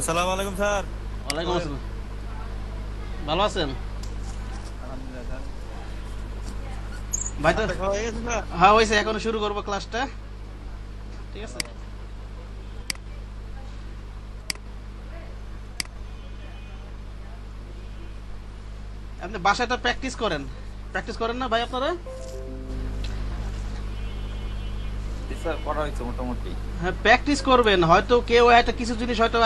আসসালামু আলাইকুম স্যার। ওয়ালাইকুম আসসালাম। ভালো আছেন? ভাই তো হ্যাঁ হয়েছে এখন শুরু করব ক্লাসটা। ঠিক আছে? আপনি বাসায় তো প্র্যাকটিস করেন। প্র্যাকটিস করেন না ভাই আপনারা? করা হয়েছে মোটামুটি। হ্যাঁ প্র্যাকটিস করবেন। হয়তো কেউ একটা কিছু জিনিস হয়তো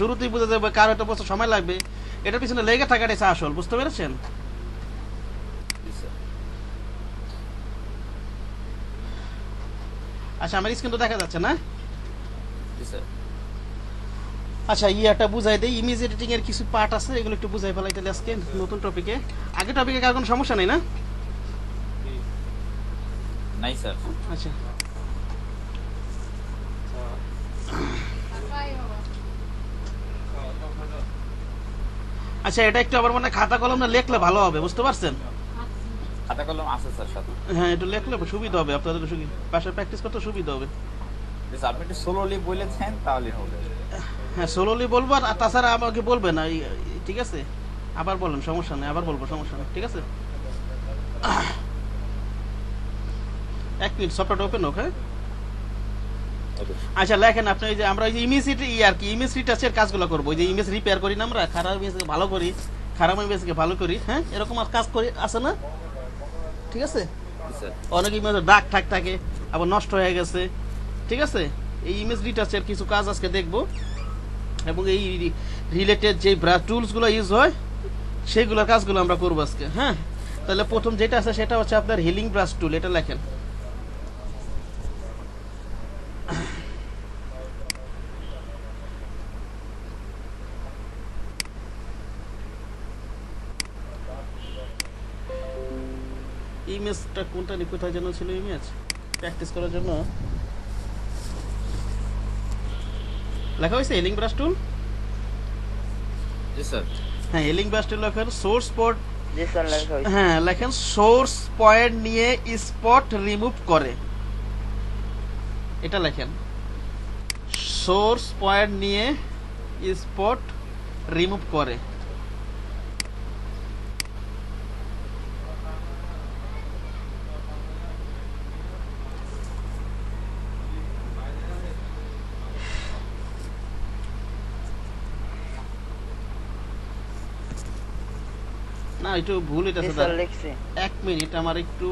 শুরুতেই বুঝে যাবে কার হয়তো বছর সময় লাগবে। এটার পিছনে লেগে থাকাটাই আসল বুঝতে পেরেছেন? আচ্ছা আমার স্ক্রিন তো দেখা যাচ্ছে না? আচ্ছা ইয়েটা বুঝাই দেই। ইমেজ এডিটিং এর কিছু পার্ট আছে এগুলো একটু বুঝাই ফেলাই তাহলে আজকে নতুন টপিকে আগে টপিকে কার কোনো সমস্যা নেই না? নাই স্যার। আচ্ছা। আচ্ছা এটা একটু আবার মানে খাতা কলম না লেখলে ভালো হবে বুঝতে পারছেন? খাতা কলম আছে স্যার সাথে। হ্যাঁ একটু লেখলে সুবিধা হবে আপনাদের সুবি- বাসায় প্র্যাকটিস করতে সুবিধা হবে। আপনি একটু সোলোলি বলেছেন তাহলে হবে। হ্যাঁ সোলোলি বলব আর তাছাড়া আমাকে বলবেন ঠিক আছে? আবার বলেন সমস্যা নেই আবার বলব সমস্যা নেই ঠিক আছে? এক মিনিট সফটওয়্যার ওপেন হোক হ্যাঁ? আচ্ছা লেখেন আপনি ওই যে আমরা ওই যে ইমেজ ই আর কি ইমেজ রিটাচের কাজগুলো করব। ওই যে ইমেজ রিপেয়ার করি না আমরা খারাপ ইমেজকে ভালো করি খারাপ ইমেজকে ভালো করি হ্যাঁ? এরকম আর কাজ করি আছে না? ঠিক আছে? অনেক ইমেজের দাগ ঠাক থাকে আবার নষ্ট হয়ে গেছে। ঠিক আছে? এই ইমেজ রিটাচের কিছু কাজ আজকে দেখব। এবং এই রিলেটেড যে টুলসগুলো ইউজ হয় সেইগুলোর কাজগুলো আমরা করব আজকে হ্যাঁ? তাহলে প্রথম যেটা আছে সেটা হচ্ছে আপনার হিলিং ব্রাশ টুল এটা লেখেন। ইমেজটা কোনটা নি কোথায় যেন ছিল ইমেজ প্র্যাকটিস করার জন্য। লেখা হয়েছে এলিং ব্রাশ টুল জি স্যার হ্যাঁ এলিং ব্রাশ টুল লেখেন সোর্স পয়েন্ট জি স্যার লেখা হয়েছে। হ্যাঁ লেখেন সোর্স পয়েন্ট নিয়ে স্পট রিমুভ করে। এটা লেখেন। সোর্স পয়েন্ট নিয়ে স্পট রিমুভ করে। না একটু ভুল হইতেছে স্যার। লিখছি। এক মিনিট আমার একটু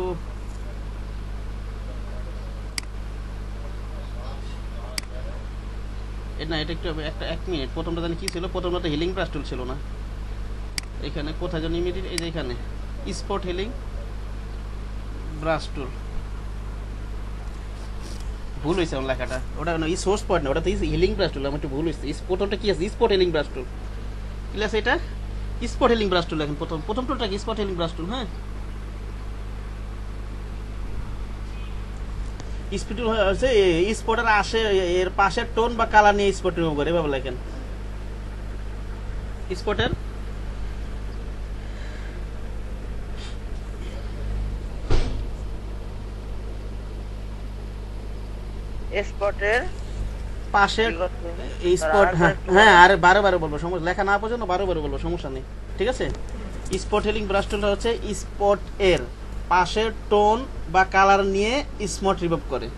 না এটা একটু একটা এক মিনিট। প্রথমটা জানি কি ছিল? প্রথমটা তো হিলিং ব্রাশ টুল ছিল না। এখানে কোথায় জানি ইমিডিয়েট এই যে এখানে। স্পট হিলিং ব্রাশ টুল ভুল হয়েছে আমার লেখাটা। ওটা না সোর্স পয়েন্ট না ওটা তো হিলিং ব্রাশ টুল আমার একটু ভুল হয়েছে প্রথমটা কি আছে? স্পট হিলিং ব্রাশ টুল আছে এটা? স্পট হেলিং ব্রাশ টুল এখন প্রথম। প্রথম টুলটা কি? স্পট হিলিং ব্রাশ টুল হ্যাঁ? স্পিড হচ্ছে স্পটের আসে, এর পাশের টোন বা কালার নিয়ে স্পট রিমুভ করে এভাবে লেখেন। স্পটের স্পটের পাশের? এই স্পট হ্যাঁ হ্যাঁ। আরে বারো বারো বলব সমস্যা লেখা না পর্যন্ত বারো বারো বলব সমস্যা নেই ঠিক আছে স্পট হিলিং ব্রাশ টুলটা হচ্ছে স্পট এর পাশের টোন বা কালার নিয়ে স্পট রিমুভ করে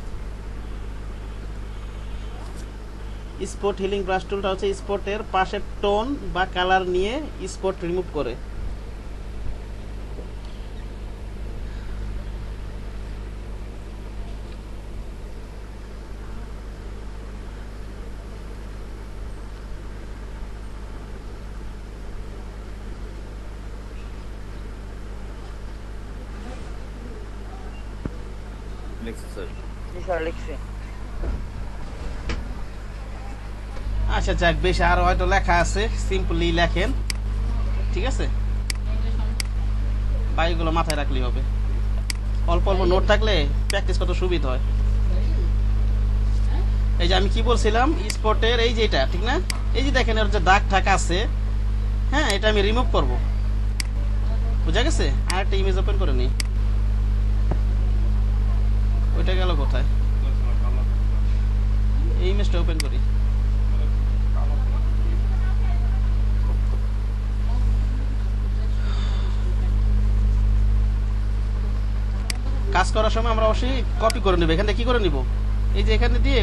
স্পট হিলিং ব্রাশ টুলটা হচ্ছে স্পটের পাশের টোন বা কালার নিয়ে স্পট রিমুভ করে লিখছি স্যার জি স্যার লিখছি আচ্ছা যাক, বেশি, আর হয়তো লেখা আছে সিম্পলি লেখেন। ঠিক আছে? বাইকগুলো মাথায় রাখলেই হবে। অল্প অল্প নোট থাকলে প্র্যাকটিস করতে সুবিধা হয়। এই যে আমি কি বলছিলাম? স্পটের এই যে এটা, ঠিক না? এই যে দেখেন, এর যে দাগ ঠাক আছে হ্যাঁ এটা আমি রিমুভ করব। বুঝা গেছে? আর একটা ইমেজ ওপেন করে নিই। ওইটা গেল কোথায়? এই ইমেজটা ওপেন করি। কাজ করার সময় আমরা অবশ্যই কপি করে নেব। এখান থেকে কি করে নিব? এই যে এখানে দিয়ে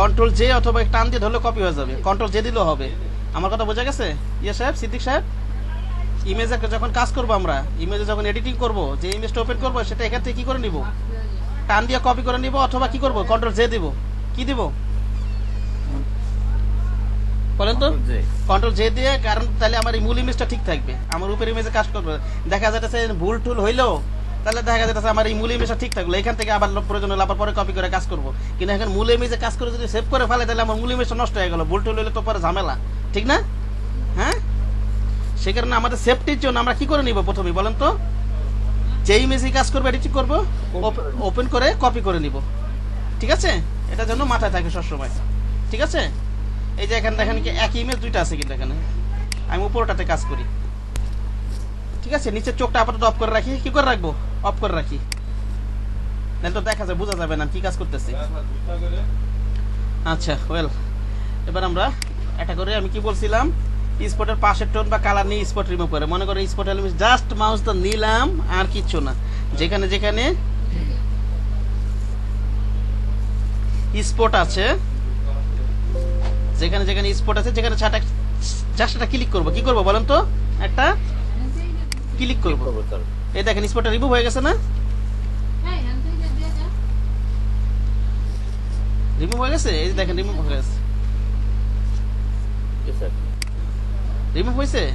কন্ট্রোল জে অথবা টান দিয়ে ধরলে কপি হয়ে যাবে। কন্ট্রোল জে দিলেও হবে। আমার কথা বোঝা গেছে? ইয়ে সাহেব সিদ্দিক সাহেব? ইমেজে যখন কাজ করব আমরা ইমেজে যখন এডিটিং করব যে ইমেজটা ওপেন করব সেটা এখান থেকে কি করে নিব? টান দিয়ে কপি করে নিব অথবা কি করব? কন্ট্রোল জে দিব। কি দিব? বলেন তো? কন্ট্রোল জে দিয়ে কারণ তাহলে আমার এই মূল ইমেজটা ঠিক থাকবে। আমার উপর ইমেজে কাজ করবে। দেখা যাচ্ছে ভুল টুল হইলেও তাহলে দেখা যাচ্ছে আমার এই মূল ইমেজটা ঠিক থাকল। এখান থেকে আবার প্রয়োজন হলে আবার পরে কপি করে কাজ করব। কিন্তু এখন মূল ইমেজে কাজ করে যদি সেভ করে ফেলে তাহলে আমার মূল ইমেজটা নষ্ট হয়ে গেল। ভুল হলে তো পরে ঝামেলা। ঠিক না? হ্যাঁ? সে কারণে আমাদের সেফটির জন্য আমরা কি করে নিব প্রথমে বলেন তো? যে ইমেজে কাজ করব এডিটিং করব? ওপেন করে কপি করে নিব। ঠিক আছে? এটার জন্য মাথায় থাকে সবসময়। ঠিক আছে? এই যে এখানে দেখেন কি এক ইমেজ দুইটা আছে কিন্তু এখানে। আমি উপরটাতে কাজ করি। ঠিক আছে? নিচের চোখটা আপাতত অফ করে রাখি। কি করে রাখব? অফ করে রাখি। নাহলে তো দেখা যায় বোঝা যাবে না কি কাজ করতেছি। আচ্ছা ওয়েল এবার আমরা এটা করে আমি কি বলছিলাম স্পটের পাশের টোন বা কালার নিয়ে স্পট রিমুভ করে। মনে করো স্পট এলিমেন্ট জাস্ট মাউসটা নিলাম আর কিচ্ছু না। যেখানে যেখানে স্পট আছে যেখানে যেখানে স্পট আছে যেখানে ছাটা জাস্ট একটা ক্লিক করব। কি করব বলেন তো? একটা ক্লিক করব। এই দেখেন স্পটটা রিমুভ হয়ে গেছে না? রিমুভ হয়ে গেছে? এই দেখেন রিমুভ হয়ে গেছে। রিমুভ হয়েছে?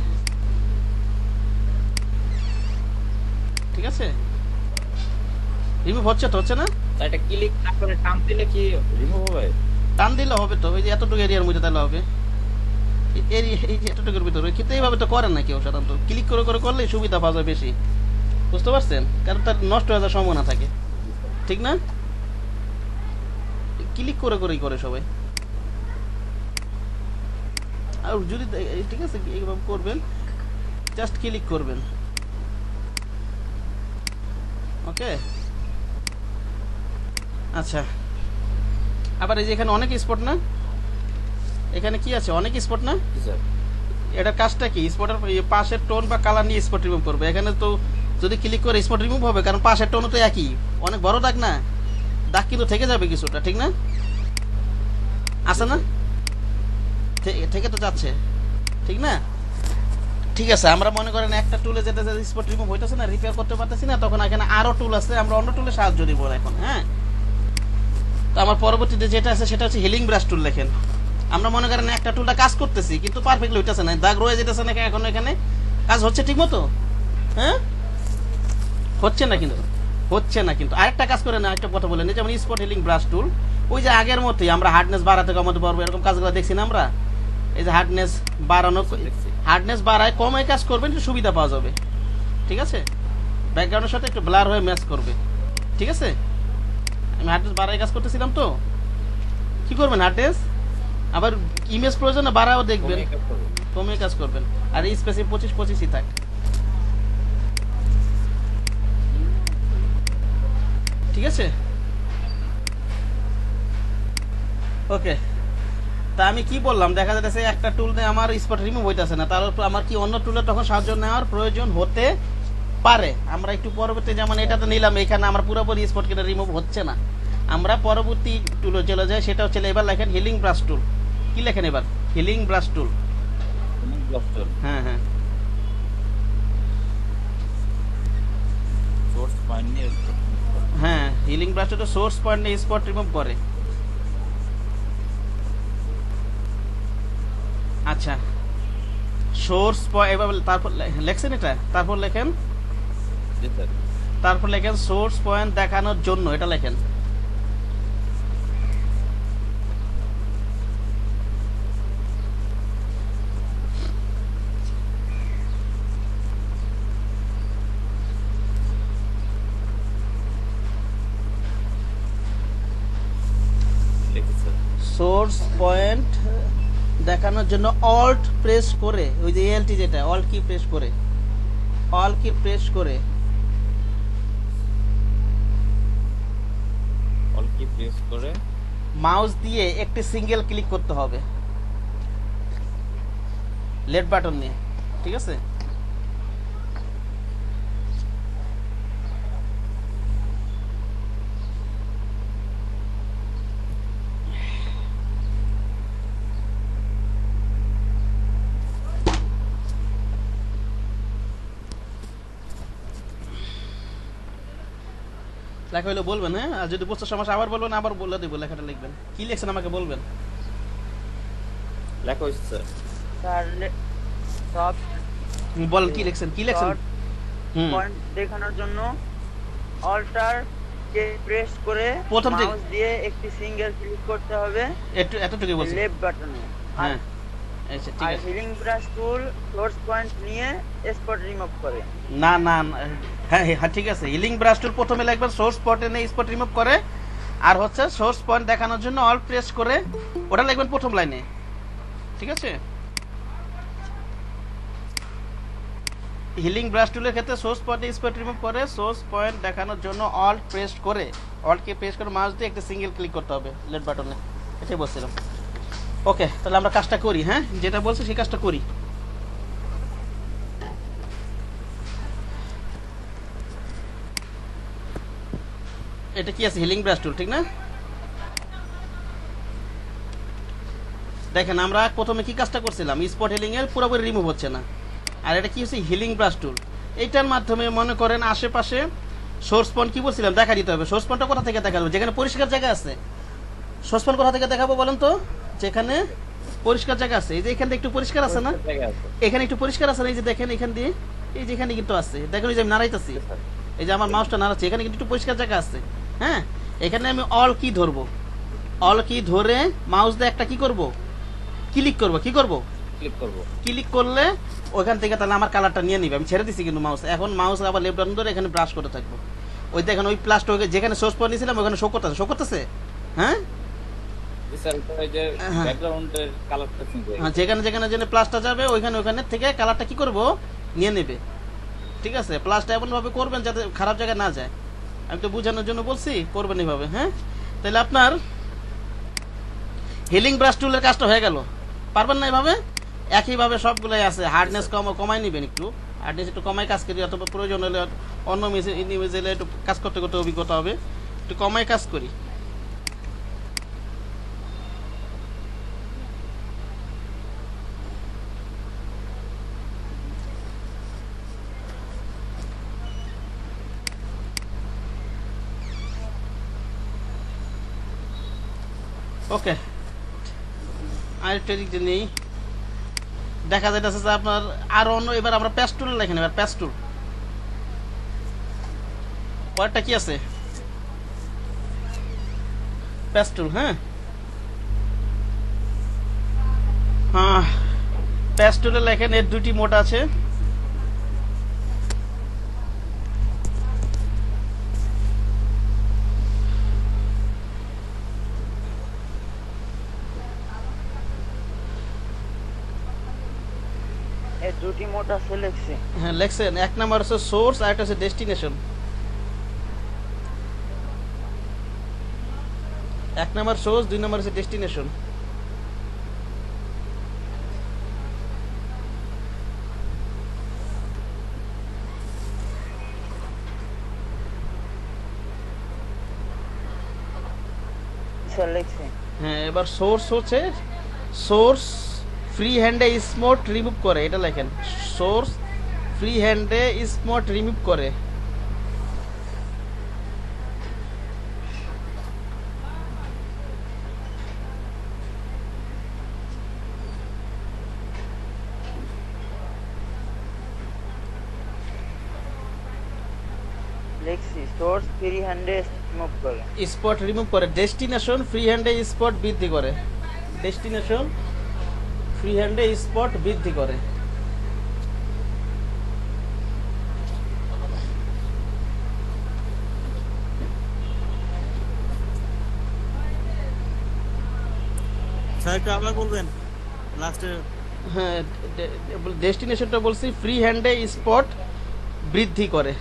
ঠিক আছে? রিমুভ হচ্ছে তো হচ্ছে না? এটা ক্লিক না করে টান দিলে কি রিমুভ হবে? টান দিলে হবে তো ওই যে এতটুকু এরিয়ার মধ্যে তাহলে হবে। এই- এই- এই যে এতটুকুর ভিতরে কিন্তু এইভাবে তো করেন না কেউ সাধারণত। ক্লিক করে করে করলে সুবিধা পাওয়া যায় বেশি। বুঝতে পারছেন? কারণ তার নষ্ট হয়ে যাওয়ার সম্ভাবনা থাকে। ঠিক না? ক্লিক করে করেই করে সবাই। আর যদি ঠিক আছে এইভাবে করবেন জাস্ট ক্লিক করবেন। ওকে আচ্ছা। আবার এই যে এখানে অনেক স্পট না? এখানে কি আছে? অনেক স্পট না? এটার কাজটা কি? স্পটের পাশের টোন বা কালার নিয়ে স্পট রিমুভ করবে। এখানে তো যদি ক্লিক করে স্পট রিমুভ হবে, কারণ পাশের টোনও তো একই। অনেক বড় দাগ না? দাগ কিন্তু থেকে যাবে কিছুটা, ঠিক না? আছে না? থেকে তো যাচ্ছে, ঠিক না? ঠিক আছে, আমরা মনে করেন একটা টুলে যেতে যেটা স্পট রিমুভ হইতেছে না রিপেয়ার করতে পারতেছি না, তখন এখানে আরও টুল আছে, আমরা অন্য টুলে সাহায্য দিব এখন হ্যাঁ? তো আমার পরবর্তীতে যেটা আছে, সেটা হচ্ছে হিলিং ব্রাশ টুল লেখেন আমরা মনে করেন একটা টুলটা কাজ করতেছি, কিন্তু পারফেক্টলি হইতেছে না, দাগ রয়ে যেতেছে না, এখন এখানে কাজ হচ্ছে ঠিক মতো হ্যাঁ? হচ্ছে না কিন্তু হচ্ছে না কিন্তু। আরেকটা কাজ করে না একটা কথা বলেন যেমন স্পট হিলিং ব্রাশ টুল ওই যে আগের মতোই আমরা হার্ডনেস বাড়াতে কমাতে পারব এরকম কাজগুলো দেখছি না আমরা? এই যে হার্ডনেস বাড়ানো হার্ডনেস বাড়ায় কমে কাজ করবেন একটু সুবিধা পাওয়া যাবে। ঠিক আছে? ব্যাকগ্রাউন্ডের সাথে একটু ব্লার হয়ে ম্যাচ করবে। ঠিক আছে? আমি হার্ডনেস বাড়ায় কাজ করতেছিলাম তো। কি করবেন হার্ডনেস আবার ইমেজ প্রয়োজনে বাড়াও দেখবেন। কমে কাজ করবেন। আর এই স্পেসে পঁচিশ পঁচিশই থাক। ঠিক আছে? ওকে তা আমি কি বললাম? দেখা যাচ্ছে একটা টুল দিয়ে আমার স্পট রিমুভ হইতেছে না। তার উপর আমার কি অন্য টুলে তখন সাহায্য নেওয়ার প্রয়োজন হতে পারে? আমরা একটু পরবর্তী যেমন এটাতে নিলাম এখানে আমার পুরোপুরি স্পট কিনা রিমুভ হচ্ছে না। আমরা পরবর্তী টুলে চলে যাই সেটা হচ্ছে এবার লেখেন হিলিং ব্রাশ টুল কি লেখেন এবার? হিলিং ব্রাশ টুল হ্যাঁ হ্যাঁ। হ্যাঁ হিলিং ব্রাশ তো সোর্স পয়েন্ট নেই স্পট রিমুভ করে। আচ্ছা। সোর্স পয়েন্ট এবার তারপর লেখছেন এটা? তারপর লেখেন? তারপর লেখেন সোর্স পয়েন্ট দেখানোর জন্য এটা লেখেন লিখি স্যার সোর্স পয়েন্ট দেখানোর জন্য অল্ট প্রেস করে ওই যে এলটি যেটা অল্ট কি প্রেস করে। অল কি প্রেস করে। অল কি প্রেস করে। মাউস দিয়ে একটি সিঙ্গেল ক্লিক করতে হবে। লেফট বাটন নিয়ে ঠিক আছে? লেখা হইলে বলবেন হ্যাঁ? আর যদি বুঝতে সমস্যা আবার বলবেন আবার বলে দেবো লেখাটা লিখবেন। কি লিখছেন আমাকে বলবেন? লেখা হয়েছে স্যার। স্যার সব হুম, কি লিখছেন? কি লিখছেন? পয়েন্ট দেখানোর জন্য অল্টার কে প্রেস করে প্রথম মাউস দিয়ে একটি সিঙ্গেল ক্লিক করতে হবে। একটু এতটুকুই বলছি। লেফট বাটনে। হ্যাঁ। আচ্ছা ঠিক আছে। Healing brush tool source point নিয়ে স্পট রিমুভ করে। না না না, হ্যাঁ হ্যাঁ ঠিক আছে। হিলিং ব্রাশ টুল প্রথমে সোর্স স্পটে নেই স্পট রিমুভ করে। আর হচ্ছে সোর্স পয়েন্ট দেখানোর জন্য অল প্রেস করে ওটা লিখবেন প্রথম লাইনে ঠিক আছে? হিলিং ব্রাশ টুলের ক্ষেত্রে সোর্স পয়েন্টে স্পট রিমুভ করে সোর্স পয়েন্ট দেখানোর জন্য অল প্রেস করে। অলকে প্রেস করে মাউস দিয়ে একটা সিঙ্গেল ক্লিক করতে হবে লেট বাটনে এটাই বলছিলাম। ওকে, তাহলে আমরা কাজটা করি হ্যাঁ? যেটা বলছি সেই কাজটা করি। এটা কি আছে? হিলিং ব্রাশ টুল ঠিক না? দেখেন, আমরা প্রথমে কি কাজটা করছিলাম? স্পট হিলিং এর পুরোপুরি রিমুভ হচ্ছে না। আর এটা কি হচ্ছে? হিলিং ব্রাশ টুল এইটার মাধ্যমে মনে করেন আশেপাশে সোর্স পয়েন্ট কি বলছিলাম? দেখা দিতে হবে। সোর্স পয়েন্টটা কোথা থেকে দেখাবো? যেখানে পরিষ্কার জায়গা আছে। সোর্স পয়েন্ট কোথা থেকে দেখাবো বলেন তো? যেখানে পরিষ্কার জায়গা আছে এই যে এখানে একটু পরিষ্কার আছে না? এখানে একটু পরিষ্কার আছে না? এই যে দেখেন এখান দিয়ে এই যে এখানে কিন্তু আছে। দেখেন যে আমি নাড়াইতেছি। এই যে আমার মাউসটা নাড়াচ্ছে। এখানে কিন্তু একটু পরিষ্কার জায়গা আছে। হ্যাঁ? এখানে আমি অল কি ধরবো। অল কি ধরে মাউস দিয়ে একটা কি করব? ক্লিক করব। কি করব? ক্লিক করব। ক্লিক করলে ওইখান থেকে তাহলে আমার কালারটা নিয়ে নিবে। আমি ছেড়ে দিছি কিন্তু মাউস এখন মাউস আবার লেফট বাটন ধরে এখানে ব্রাশ করতে থাকব। ওই দেখেন ওই প্লাসটা যেখানে সোর্স পয়েন্ট নিয়েছিলাম ওখানে শো করতেছে। শো করতেছে? হ্যাঁ? যেখানে যেখানে যেখানে প্লাসটা যাবে ওইখানে ওইখানে থেকে কালারটা কি করব? নিয়ে নেবে। ঠিক আছে? প্লাসটা এমনভাবে করবেন যাতে খারাপ জায়গায় না যায়। আমি তো বোঝানোর জন্য বলছি করবেন এইভাবে হ্যাঁ? তাহলে আপনার হিলিং ব্রাশ টুলের কাজটা হয়ে গেল। পারবেন না এইভাবে একইভাবে সবগুলোই আছে। হার্ডনেস কম কমাই নেবেন একটু। হার্ডনেস একটু কমাই কাজ করি অথবা প্রয়োজন হলে অন্য ইন্ডিভিজুয়ালে একটু কাজ করতে করতে অভিজ্ঞতা হবে। একটু কমাই কাজ করি। ওকে। আরেকটা দিক দিয়ে নেই। দেখা যাইতেছে যে আপনার আরও অন্য এবার আমরা প্যাস্টুল লেখেন, এবার প্যাস্টুল পরেরটা কি আছে? প্যাস্টুল হ্যাঁ? হ্যাঁ। প্যাস্টুলে লেখেন, এর দুটি মোট আছে। মোড আছে লেখছি হ্যাঁ লেখছেন এক নাম্বার হচ্ছে সোর্স আর একটা হচ্ছে ডেস্টিনেশন এক নাম্বার সোর্স দুই নাম্বার হচ্ছে ডেস্টিনেশন স্যার হ্যাঁ এবার সোর্স হচ্ছে সোর্স ফ্রি হ্যান্ডে স্মোট রিমুভ করে এটা লেখেন। সোর্স ফ্রি হ্যান্ডে স্মোট রিমুভ করে। ফ্রি হ্যান্ডে করে। স্পট রিমুভ করে। ডেস্টিনেশন ফ্রি হ্যান্ডে স্পট বৃদ্ধি করে। ডেস্টিনেশন ফ্রি হ্যান্ডে স্পট বৃদ্ধি করে। আবার বলবেন লাস্টে হ্যাঁ ডেস্টিনেশনটা বলছি ফ্রি হ্যান্ডে স্পট বৃদ্ধি করে।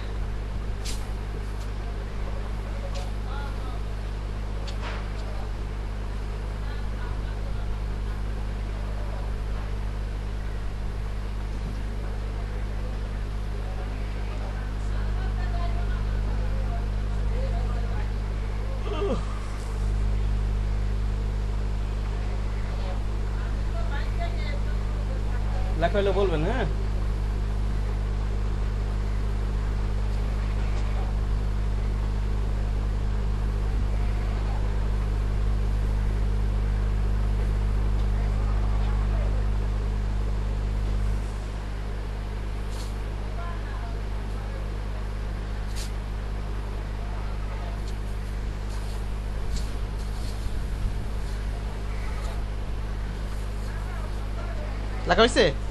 ফেলে বলবেন হ্যাঁ লাগা হয়েছে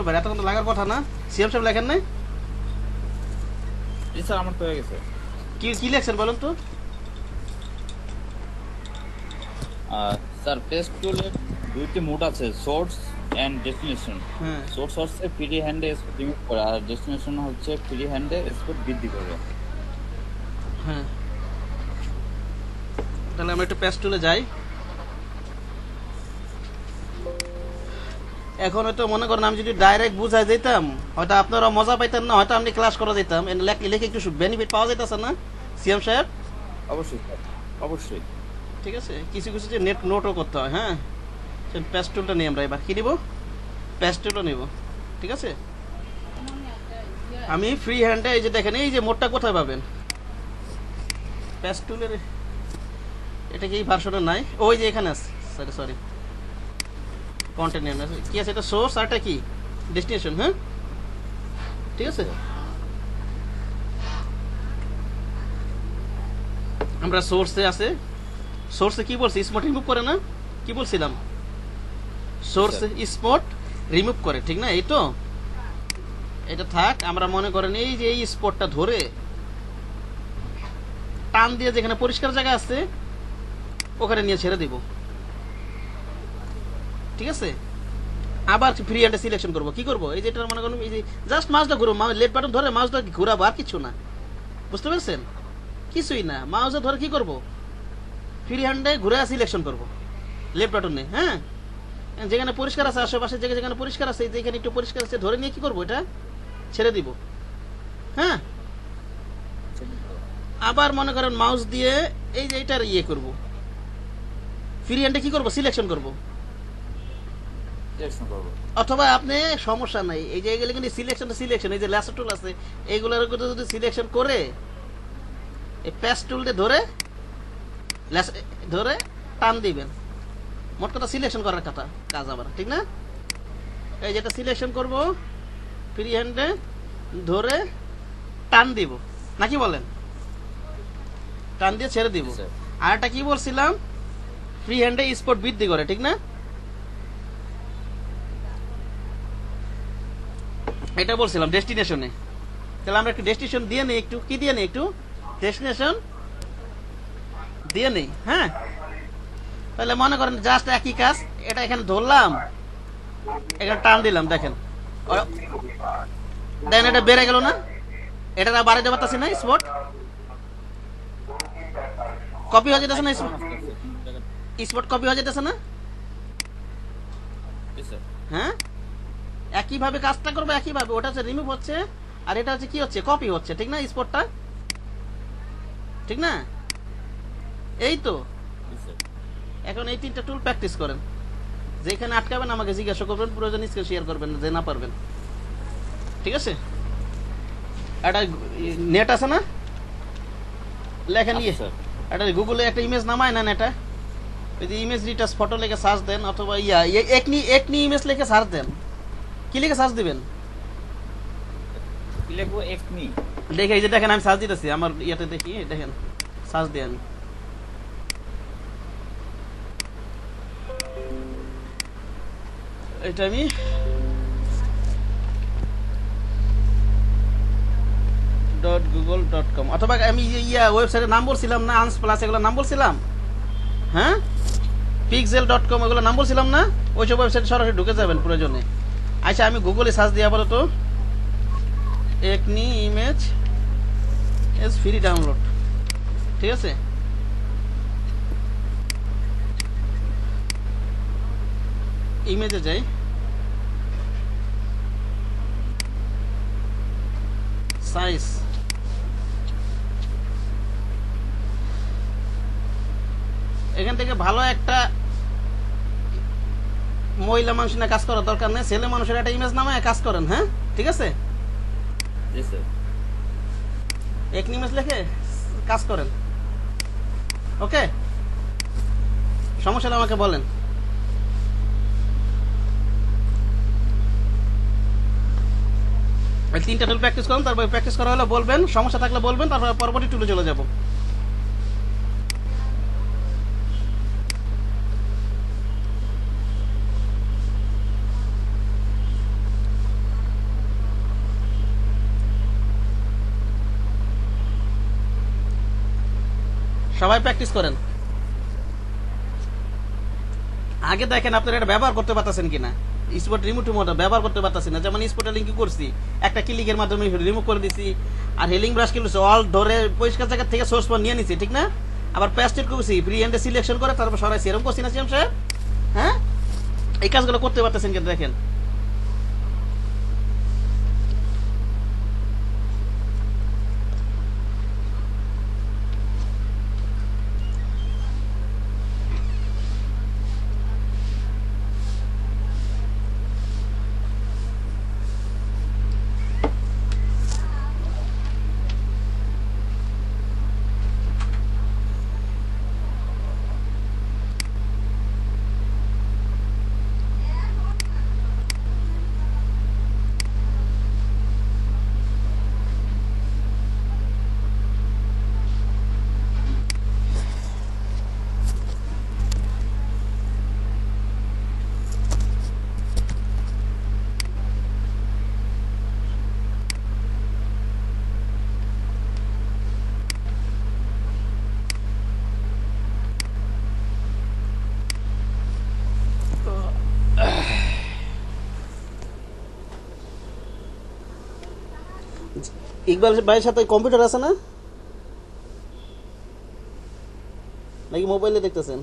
ব্যাপার? এতক্ষণ তো লাগার কথা না। সিএম সাহেব লেখেন নাই? স্যার আমার তো হয়ে গেছে। কি কি লেখছেন বলুন তো? স্যার পেস্ট টুলের দুইটি মোড আছে সোর্স এন্ড ডেস্টিনেশন। হ্যাঁ। সোর্স হচ্ছে ফ্রি হ্যান্ডে স্পিড রিমুভ করে আর ডেস্টিনেশন হচ্ছে ফ্রি হ্যান্ডে স্পিড বৃদ্ধি করবে হ্যাঁ। তাহলে আমরা একটু প্যাস্টুলে যাই। এখন হয়তো মনে করেন আমি যদি ডাইরেক্ট বুঝাই যেতাম হয়তো আপনারা মজা পাইতেন না হয়তো আপনি ক্লাস করা যেতাম লেখ- একটু বেনিফিট পাওয়া যাইতেছে না সিএম সাহেব? অবশ্যই অবশ্যই। ঠিক আছে কিছু কিছু যে নেট নোটও করতে হয় হ্যাঁ? প্যাস্টুলটা নিই আমরা এবার কি নিব? প্যাস্টুলও নিব ঠিক আছে? আমি ফ্রি হ্যান্ডে এই যে দেখেন এই যে মোটটা কোথায় পাবেন? প্যাস্টুলের এটা কি এই ভার্সনে নাই? ওই যে এখানে আছে। সরি সরি কন্টেন্ট কি আছে? এটা সোর্স আর এটা কি? ডেস্টিনেশন হ্যাঁ? ঠিক আছে? আমরা সোর্সে আছে। সোর্সে কি বলছি? স্পট রিমুভ করে না? কি বলছিলাম? সোর্সে স্পট রিমুভ করে ঠিক না? এই তো? এটা থাক আমরা মনে করেন এই যে এই স্পটটা ধরে টান দিয়ে যেখানে পরিষ্কার জায়গা আছে ওখানে নিয়ে ছেড়ে দিব। ঠিক আছে? আবার ফ্রি হ্যান্ডে সিলেকশন করব। কি করব? এই যেটা মনে করেন, এই যে জাস্ট মাছটা ঘুরবো লেট বাটন ধরে মাছটা ঘুরাবো, আর কিছু না। বুঝতে পেরেছেন? কিছুই না। মাউসে ধরে কি করব? ফ্রি হ্যান্ডে ঘুরে সিলেকশন করব। লেফট বাটনে হ্যাঁ? যেখানে পরিষ্কার আছে আশেপাশে জায়গায় যেখানে পরিষ্কার আছে যেখানে একটু পরিষ্কার আছে, ধরে নিয়ে কি করব এটা? ছেড়ে দিব। হ্যাঁ? আবার মনে করেন মাউস দিয়ে এই যে এটার ইয়ে করব। ফ্রি হ্যান্ডে কি করব? সিলেকশন করব। সিলেকশন করব। অথবা আপনি সমস্যা নাই। এই যে এগুলো কিন্তু সিলেকশন সিলেকশন এই যে ল্যাসো টুল আছে এইগুলোর উপরে যদি সিলেকশন করে এই প্যাস টুলটা ধরে ল্যাস- ধরে টান দিবেন। মোট কথা সিলেকশন করার কথা কাজ আবার ঠিক না? এই যেটা সিলেকশন করব ফ্রি হ্যান্ডে ধরে টান দিব। নাকি বলেন? টান দিয়ে ছেড়ে দিব। আর একটা কি বলছিলাম? ফ্রি হ্যান্ডে স্পট বৃদ্ধি করে ঠিক না? এটা বলছিলাম ডেস্টিনেশনে তাহলে আমরা একটু ডেস্টিনেশন দিয়ে নেই একটু কি দিয়ে নেই একটু? ডেস্টিনেশন দিয়ে নেই হ্যাঁ? তাহলে মনে করেন জাস্ট একই কাজ এটা এখানে ধরলাম এখানে টান দিলাম দেখেন। দেখেন এটা বেড়ে গেল না? এটা আর বাড়াইতে পারতেছি না স্পট কপি হয়ে যেতেছে না স্পট কপি হয়ে যেতেছে না? হ্যাঁ? একইভাবে কাজটা করব একইভাবে। ওটা হচ্ছে রিমুভ হচ্ছে আর এটা হচ্ছে কি হচ্ছে? কপি হচ্ছে ঠিক না স্পটটা ঠিক না? এই তো। এখন এই তিনটা টুল প্র্যাকটিস করেন। যেখানে আটকাবেন আমাকে জিজ্ঞাসা করবেন প্রয়োজন স্ক্রিন শেয়ার করবেন যে না পারবেন। ঠিক আছে? একটা নেট আছে না? লেখেন ইয়ে। স্যার একটা গুগলে একটা ইমেজ নামায় না এটা ওই যে ইমেজ রিটার্স ফটো লিখে সার্চ দেন অথবা ইয়া একনি একনি ইমেজ লিখে সার্চ দেন। কি লিখে সার্চ দিবেন? লিখব? একনি দেখে এই যে দেখেন আমি সার্চ দিতেছি। আমার ইয়াতে দেখি দেখেন সার্চ আমি এটা আমি ডট গুগল ডট কম অথবা আমি ইয়ে- ইয়া ওয়েবসাইটের নাম বলছিলাম না আনস প্লাস এগুলো নাম বলছিলাম? হ্যাঁ? পিক্সেল ডট কম এগুলো নাম বলছিলাম না? ওইসব ওয়েবসাইটে সরাসরি ঢুকে যাবেন প্রয়োজনে। আচ্ছা আমি গুগলে সার্চ দিয়ে আপাতত acne image S free download ঠিক আছে? ইমেজে যাই। সাইজ এখান থেকে ভালো একটা মহিলা মানুষ না কাজ করার দরকার নেই ছেলে মানুষের একটা ইমেজ নামায় কাজ করেন হ্যাঁ? ঠিক আছে? এক নিমেষ লেখে কাজ করেন। ওকে? সমস্যা হলে আমাকে বলেন। তিনটা টুল প্র্যাকটিস করুন তারপর প্র্যাকটিস করা হলে বলবেন সমস্যা থাকলে বলবেন তারপর পরবর্তী টুলে চলে যাব। সবাই প্র্যাকটিস করেন। আগে দেখেন আপনারা এটা ব্যবহার করতে পারতেছেন কিনা। স্পট রিমোট রিমোট ব্যবহার করতে পারতেছেন না। যেমন স্পটে লিঙ্ক করছি। একটা ক্লিকের মাধ্যমে রিমুভ করে দিছি। আর হেলিং ব্রাশ কিনছি অল ধরে পরিষ্কার জায়গা থেকে সোর্স পর নিয়ে নিছি, ঠিক না? আবার প্যাস্টেড করছি ফ্রি হ্যান্ডে সিলেকশন করে, তারপর সরাইছি। এরকম করছি না সিএম সাহেব? হ্যাঁ? এই কাজগুলো করতে পারতেছেন কিন্তু দেখেন। ইকবাল ভাইয়ের সাথে কম্পিউটার আছে না? নাকি মোবাইলে দেখতেছেন?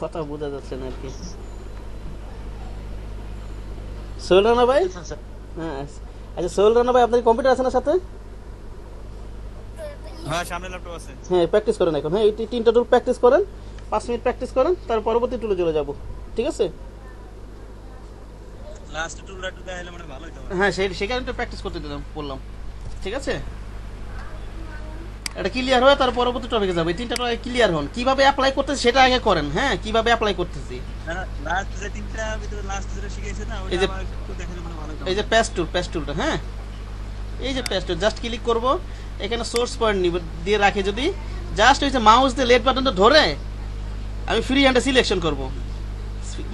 কথা বোঝা যাচ্ছে না আর কি। সোহেল রানা ভাই? হ্যাঁ আচ্ছা সোহেল রানা ভাই আপনার কম্পিউটার আছে না সাথে? হ্যাঁ সামনে ল্যাপটপ আছে। হ্যাঁ প্র্যাকটিস করেন এখন। হ্যাঁ এই তিনটা টুল প্র্যাকটিস করেন পাঁচ মিনিট প্র্যাকটিস করেন তার পরবর্তী টুলে চলে যাব। ঠিক আছে? লাস্ট টুলটা একটু দেখাইলে মানে ভালো হতো হ্যাঁ সেই সেখানে একটু প্র্যাকটিস করতে দিলাম বললাম। ঠিক আছে? এটা ক্লিয়ার হয়ে তার পরবর্তী টপিকে যাবে। তিনটা টপিক ক্লিয়ার হন। কীভাবে অ্যাপ্লাই করতেছি সেটা আগে করেন। হ্যাঁ কীভাবে অ্যাপ্লাই করতেছি? লাস্ট যে তিনটা ভিতরে লাস্ট যেটা শিখাইছে না একটু মানে ভালো এই যে প্যাস টুল প্যাস টুলটা হ্যাঁ? এই যে প্যাস টুল জাস্ট ক্লিক করব। এখানে সোর্স পয়েন্ট নিব, দিয়ে রাখে যদি। জাস্ট যে মাউস দিয়ে লেট বাটনটা ধরে, আমি ফ্রি হ্যান্ডে সিলেকশন করব।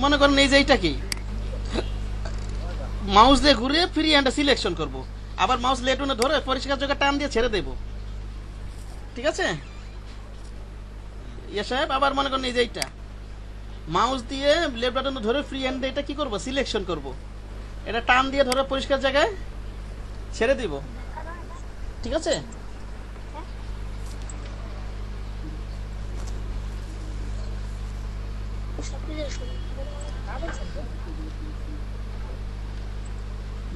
মনে করেন এই যে এইটা কি? মাউস দিয়ে ঘুরে ফ্রি হ্যান্ডে সিলেকশন করব। আবার মাউস লেটনে ধরে পরিষ্কার জায়গা টান দিয়ে ছেড়ে দেব। ঠিক আছে? ইয়ে সাহেব, আবার মনে করেন এই যে এইটা। মাউস দিয়ে লেফট বাটন ধরে ফ্রি হ্যান্ডে এটা কি করব? সিলেকশন করব। এটা টান দিয়ে ধরে পরিষ্কার জায়গায় ছেড়ে দিব। ঠিক আছে?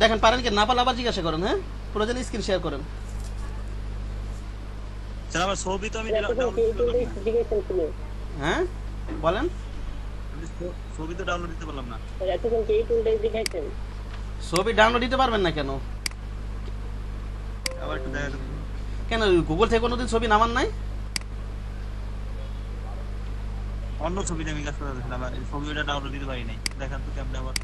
দেখেন পারেন কি না পারলে আবার জিজ্ঞাসা করেন হ্যাঁ? প্রয়োজনে স্ক্রিন শেয়ার করেন। স্যার আমার ছবি তো আমি ডাউনলোড হ্যাঁ? বলেন। ছবি তো ডাউনলোড দিতে পারলাম না। ছবি ডাউনলোড দিতে পারবেন না কেন? আবার একটু দেখা কেন গুগল থেকে কোনোদিন ছবি নামান নাই? অন্য ছবিতে আমি কাজ করে দিয়েছিলাম এই ছবিটা ডাউনলোড দিতে পারি নাই দেখান তো কেমন আবার।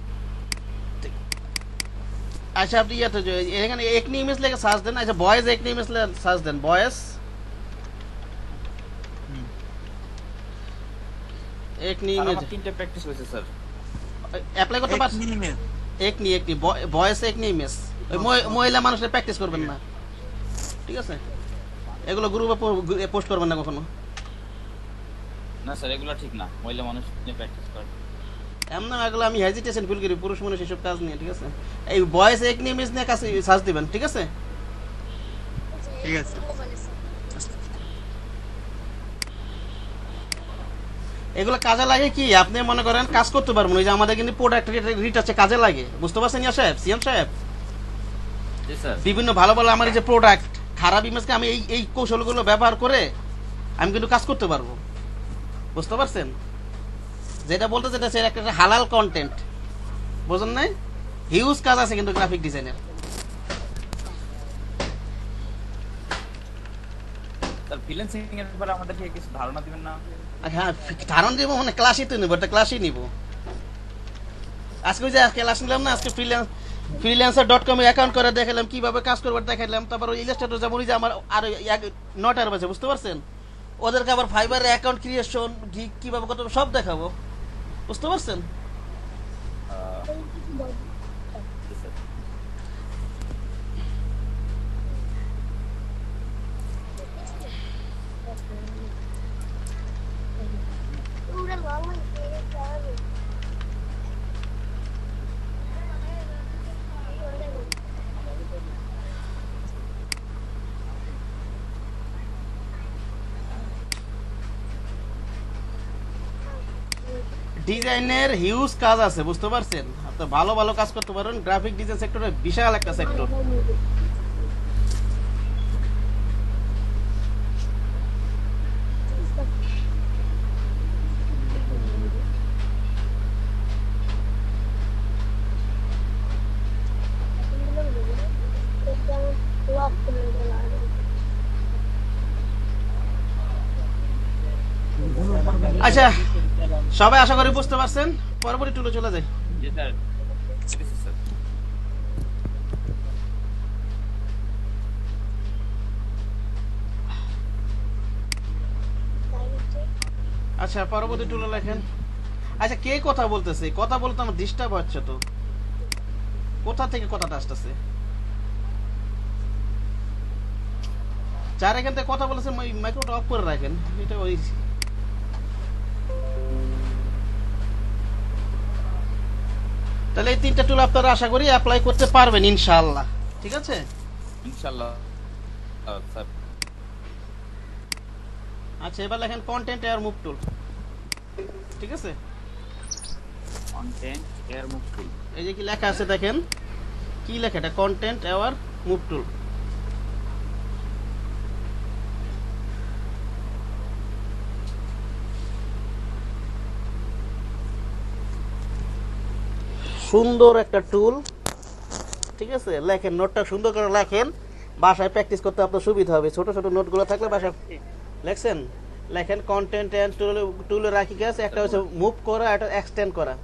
আচ্ছা আপনি ইয়াতে এখানে একনি ইমেজ লেগে সার্চ দেন। আচ্ছা বয়েজ একনি ইমেজ সার্চ দেন। বয়েজ হুম। একনি ইমেজ তিনটে প্র্যাকটিস হয়েছে স্যার অ্যাপ্লাই করতে পারছেন। Acne acne. Boys acne image মহিলা মানুষের প্র্যাকটিস করবেন না। ঠিক আছে? এগুলো গ্রুপে পোস্ট করবেন না কখনো? না স্যার এগুলো ঠিক না। মহিলা মানুষ নিয়ে প্র্যাকটিস করে। এমন এগুলো আমি হেজিটেশন ফিল করি পুরুষ মানুষ এসব কাজ নিয়ে ঠিক আছে? এই বয়েস একনি ইমেজ নিয়ে কাছে সার্চ দিবেন ঠিক আছে? ঠিক আছে। এগুলো কাজে লাগে কি? আপনি মনে করেন কাজ করতে পারবেন ওই যে আমাদের কিন্তু প্রোডাক্ট রিট আছে কাজে লাগে। বুঝতে পারছেন ইয়া সাহেব? সিএম সাহেব? জি স্যার বিভিন্ন ভালো ভালো আমার এই যে প্রোডাক্ট খারাপ ইমেজকে আমি এই এই কৌশলগুলো ব্যবহার করে আমি কিন্তু কাজ করতে পারব। বুঝতে পারছেন? যেটা বলতে যেটা সে একটা হালাল কন্টেন্ট বুঝলেন নাই? হিউজ কাজ আছে কিন্তু গ্রাফিক ডিজাইনের ফ্রিল্যান্সিং এর ব্যাপারে আমাদেরকে কিছু ধারণা দিবেন না? হ্যাঁ ধারণ দিব মানে ক্লাসই তো নিবো একটা ক্লাসই নিব। আজকে ওই যে ক্লাস নিলাম না আজকে ফ্রিল্যান্স ফ্রিল্যান্সার ডট কমে অ্যাকাউন্ট করে দেখালাম কীভাবে কাজ করবার দেখালাম তারপর ইলাস্ট্রেটর যেমন যে আমার আর নটার বাজে বুঝতে পারছেন? ওদেরকে আবার ফাইবারের অ্যাকাউন্ট ক্রিয়েশন গিগ কীভাবে হবে সব দেখাবো। বুঝতে পারছেন? আহ, ডিজাইনের হিউজ কাজ আছে, বুঝতে পারছেন? আপনি ভালো ভালো কাজ করতে পারেন গ্রাফিক ডিজাইন সেক্টরে বিশাল একটা সেক্টর আচ্ছা সবাই আশা করি বুঝতে পারছেন। পরবর্তী টুলে চলে যাই। আচ্ছা পরবর্তী টুলে লেখেন। আচ্ছা কে কথা বলতেছে? কথা বলতে আমার ডিস্টার্ব হচ্ছে তো। কোথা থেকে কথাটা আসতেছে? যার এখান থেকে কথা বলেছে মাইক্রোটা অফ করে রাখেন। এটা ওই তাহলে এই তিনটা টুল আপনারা আশা করি অ্যাপ্লাই করতে পারবেন ইনশাআল্লাহ। ঠিক আছে? ইনশাল্লাহ আহ, আচ্ছা এবার লেখেন কন্টেন্ট এয়ার মুভ টুল ঠিক আছে? কন্টেন্ট এর টুল এই যে কি লেখা আছে দেখেন? কি লেখা? এটা কন্টেন্ট এওয়ার মুভ টুল সুন্দর একটা টুল ঠিক আছে? লেখেন নোটটা সুন্দর করে লেখেন। বাসায় প্র্যাকটিস করতে আপনার সুবিধা হবে। ছোটো ছোটো নোটগুলো থাকলে বাসায় লেখছেন? লেখেন কন্টেন্ট এন্ড টুল টুলে রাখি গেছে একটা হচ্ছে মুভ করা, একটা এক্সটেন্ড করা।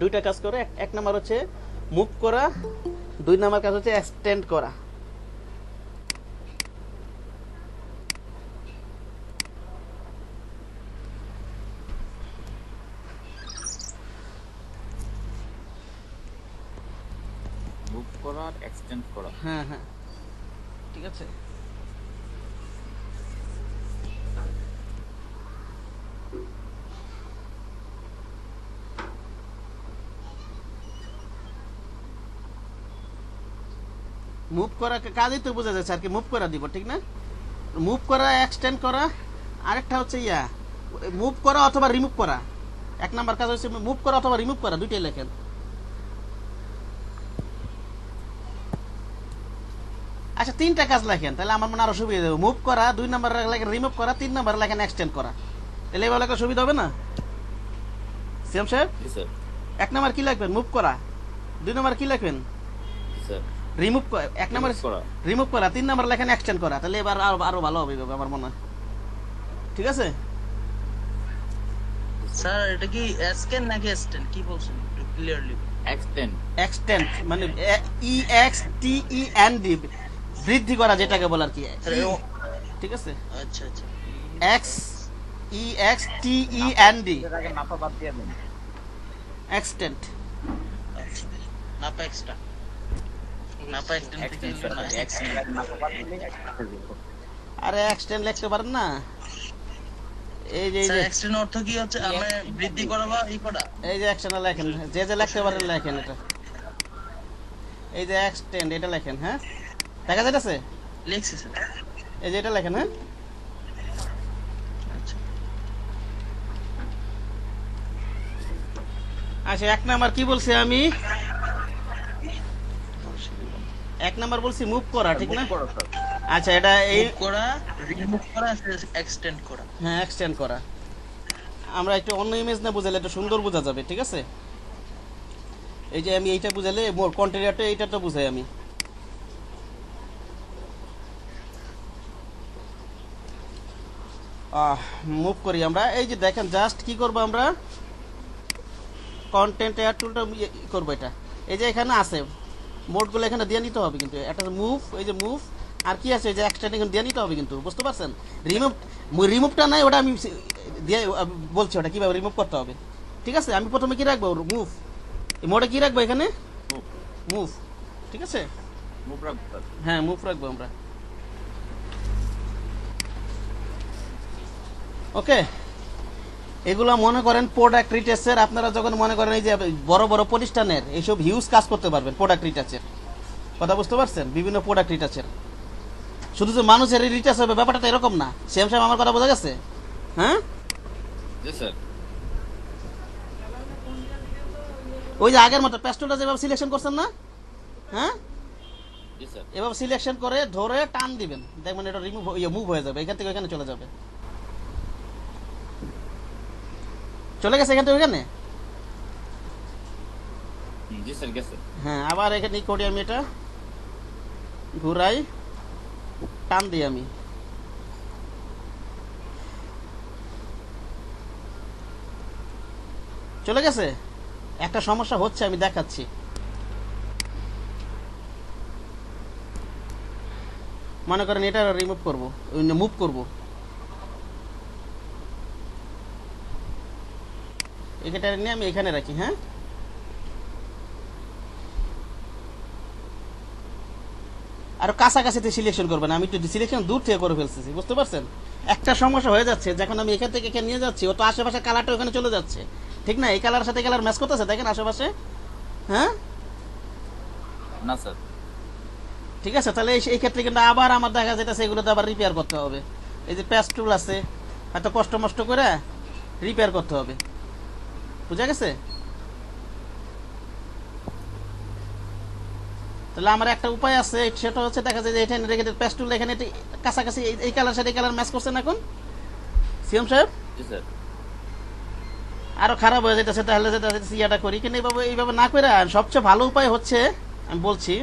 দুইটা কাজ করে, এক নাম্বার হচ্ছে মুভ করা, দুই নাম্বার কাজ হচ্ছে এক্সটেন্ড করা মুভ করা। হ্যাঁ হ্যাঁ। ঠিক আছে। মুভ করা কাজই তো বোঝা যাচ্ছে আর কি মুভ করা দিব, ঠিক না? মুভ করা এক্সটেন্ড করা, আরেকটা হচ্ছে ইয়া মুভ করা অথবা রিমুভ করা। এক নাম্বার কাজ হচ্ছে মুভ করা অথবা রিমুভ করা, দুইটাই লেখেন। আচ্ছা তিনটা কাজ লেখেন তাহলে আমার মনে আরও সুবিধা হবে মুভ করা দুই নাম্বার লেখেন রিমুভ করা তিন নাম্বার লেখেন এক্সটেন্ড করা। তাহলে এবার লেখা সুবিধা হবে না? সিএম সাহেব? স্যার। এক নাম্বার কি লিখবেন? মুভ করা। দুই নাম্বার কি লিখবেন? স্যার। রিমুভ এক নাম্বার। রিমুভ করা। তিন নাম্বার লেখেন এক্সটেন্ড করা। তাহলে এবার আরও আরও ভালো হবে আমার মনে হয়। ঠিক আছে? স্যার এটা কি স্ক্যান নাকি স্ট্যান্ড কি বলছেন একটু ক্লিয়ারলি এক্সটেন্ড এক্সটেন্ড মানে E X T E N D বৃদ্ধি করা যেটাকে বলে আর কি। ঠিক আছে? আচ্ছা আচ্ছা। X E X T E N D আগে নাপা বাদ দিয়ে দেন। এক্সটেন্ড আচ্ছা নাপা। আরে এক্সটেন্ড লিখতে পারেন না? এই যে এই যে। এক্সটেন্ড অর্থ কি হচ্ছে? আমরা বৃদ্ধি করা বা ই করা? এই যে এক্সটেন্ড লেখেন যে যে লিখতে পারেন লেখেন এটা। এই যে এক্সটেন্ড এটা লেখেন হ্যাঁ? দেখা যাইতেছে? লিখছি এই যে এটা লেখেন হ্যাঁ আচ্ছা। আচ্ছা এক নাম্বার কি বলছি আমি? এক নাম্বার বলছি মুভ করা ঠিক না? আচ্ছা এটা এই করা রিমুভ করা এক্সটেন্ড করা। হ্যাঁ এক্সটেন্ড করা। আমরা একটু অন্য ইমেজ না বুঝালে একটু সুন্দর বোঝা যাবে ঠিক আছে? এই যে আমি এইটা বুঝালে মোর কন্টেনারটা এইটা তো বুঝাই আমি। মুভ করি আমরা। এই যে দেখেন জাস্ট কি করব আমরা? কন্টেন্ট এয়ার টুলটা করব এটা। এই যে এখানে আছে মোডগুলো এখানে দিয়ে নিতে হবে কিন্তু। একটা মুভ এই যে মুভ আর কি আছে এই যে এক্সটেন্ড এখানে দিয়ে নিতে হবে কিন্তু বুঝতে পারছেন? রিমুভ রিমুভটা নাই ওটা আমি দিয়ে বলছি ওটা কীভাবে রিমুভ করতে হবে। ঠিক আছে? আমি প্রথমে কি রাখব? মুভ মোডে কি রাখব এখানে? মুভ মুভ ঠিক আছে? মুভ রাখব হ্যাঁ মুভ রাখব আমরা। ওকে? এগুলো মনে করেন প্রোডাক্ট রিটাচের আপনারা যখন মনে করেন এই যে বড় বড় প্রতিষ্ঠানের এইসব হিউজ কাজ করতে পারবেন প্রোডাক্ট রিটাচের কথা বুঝতে পারছেন? বিভিন্ন প্রোডাক্ট রিটাচের শুধু যে মানুষের রিটাচ হবে ব্যাপারটা তো এরকম না। সেম সেম আমার কথা বোঝা গেছে? হ্যাঁ? ওই যে আগের মতো প্যাস্টলটা যেভাবে সিলেকশন করছেন না? হ্যাঁ? এভাবে সিলেকশন করে ধরে টান দিবেন। দেখবেন এটা রিমুভ ইয়ে মুভ হয়ে যাবে। এখান থেকে ওখানে চলে যাবে। চলে গেছে এখান ওখানে? জি স্যার গেছে। হ্যাঁ আবার এখানে করি আমি এটা ঘুরাই টান দিই আমি। চলে গেছে? একটা সমস্যা হচ্ছে আমি দেখাচ্ছি। মনে করেন এটা রিমুভ করব মুভ করব। এটা নিয়ে আমি এখানে রাখি হ্যাঁ? আর কাছাকাছিতে সিলেকশন করবেন আমি একটু সিলেকশন দূর থেকে করে ফেলতেছি বুঝতে পারছেন? একটা সমস্যা হয়ে যাচ্ছে যখন আমি এখান থেকে এখানে নিয়ে যাচ্ছি ও তো আশেপাশে কালারটা ওখানে চলে যাচ্ছে ঠিক না? এই কালারের সাথে কালার ম্যাচ করতেছে দেখেন আশেপাশে? হ্যাঁ? না স্যার ঠিক আছে তাহলে এই- ক্ষেত্রে কিন্তু আবার আমার দেখা যেতেছে এগুলোতে আবার রিপেয়ার করতে হবে। এই যে প্যাচ টুল আছে হয়তো কষ্ট মষ্ট করে রিপেয়ার করতে হবে। বুঝা গেছে? তাহলে আমার একটা উপায় আছে সেটা হচ্ছে দেখা যায় যে এখানে রেখে প্যাচ টুল এখানে এটি কাছাকাছি এই- এই কালার সাথে এই কালার ম্যাচ করছেন এখন? সিএম সাহেব? জি স্যার। আরও খারাপ হয়ে যেতেছে তাহলে যেটা ইয়াটা করি। কিন্তু এইভাবে এইভাবে না করে সবচেয়ে ভালো উপায় হচ্ছে আমি বলছি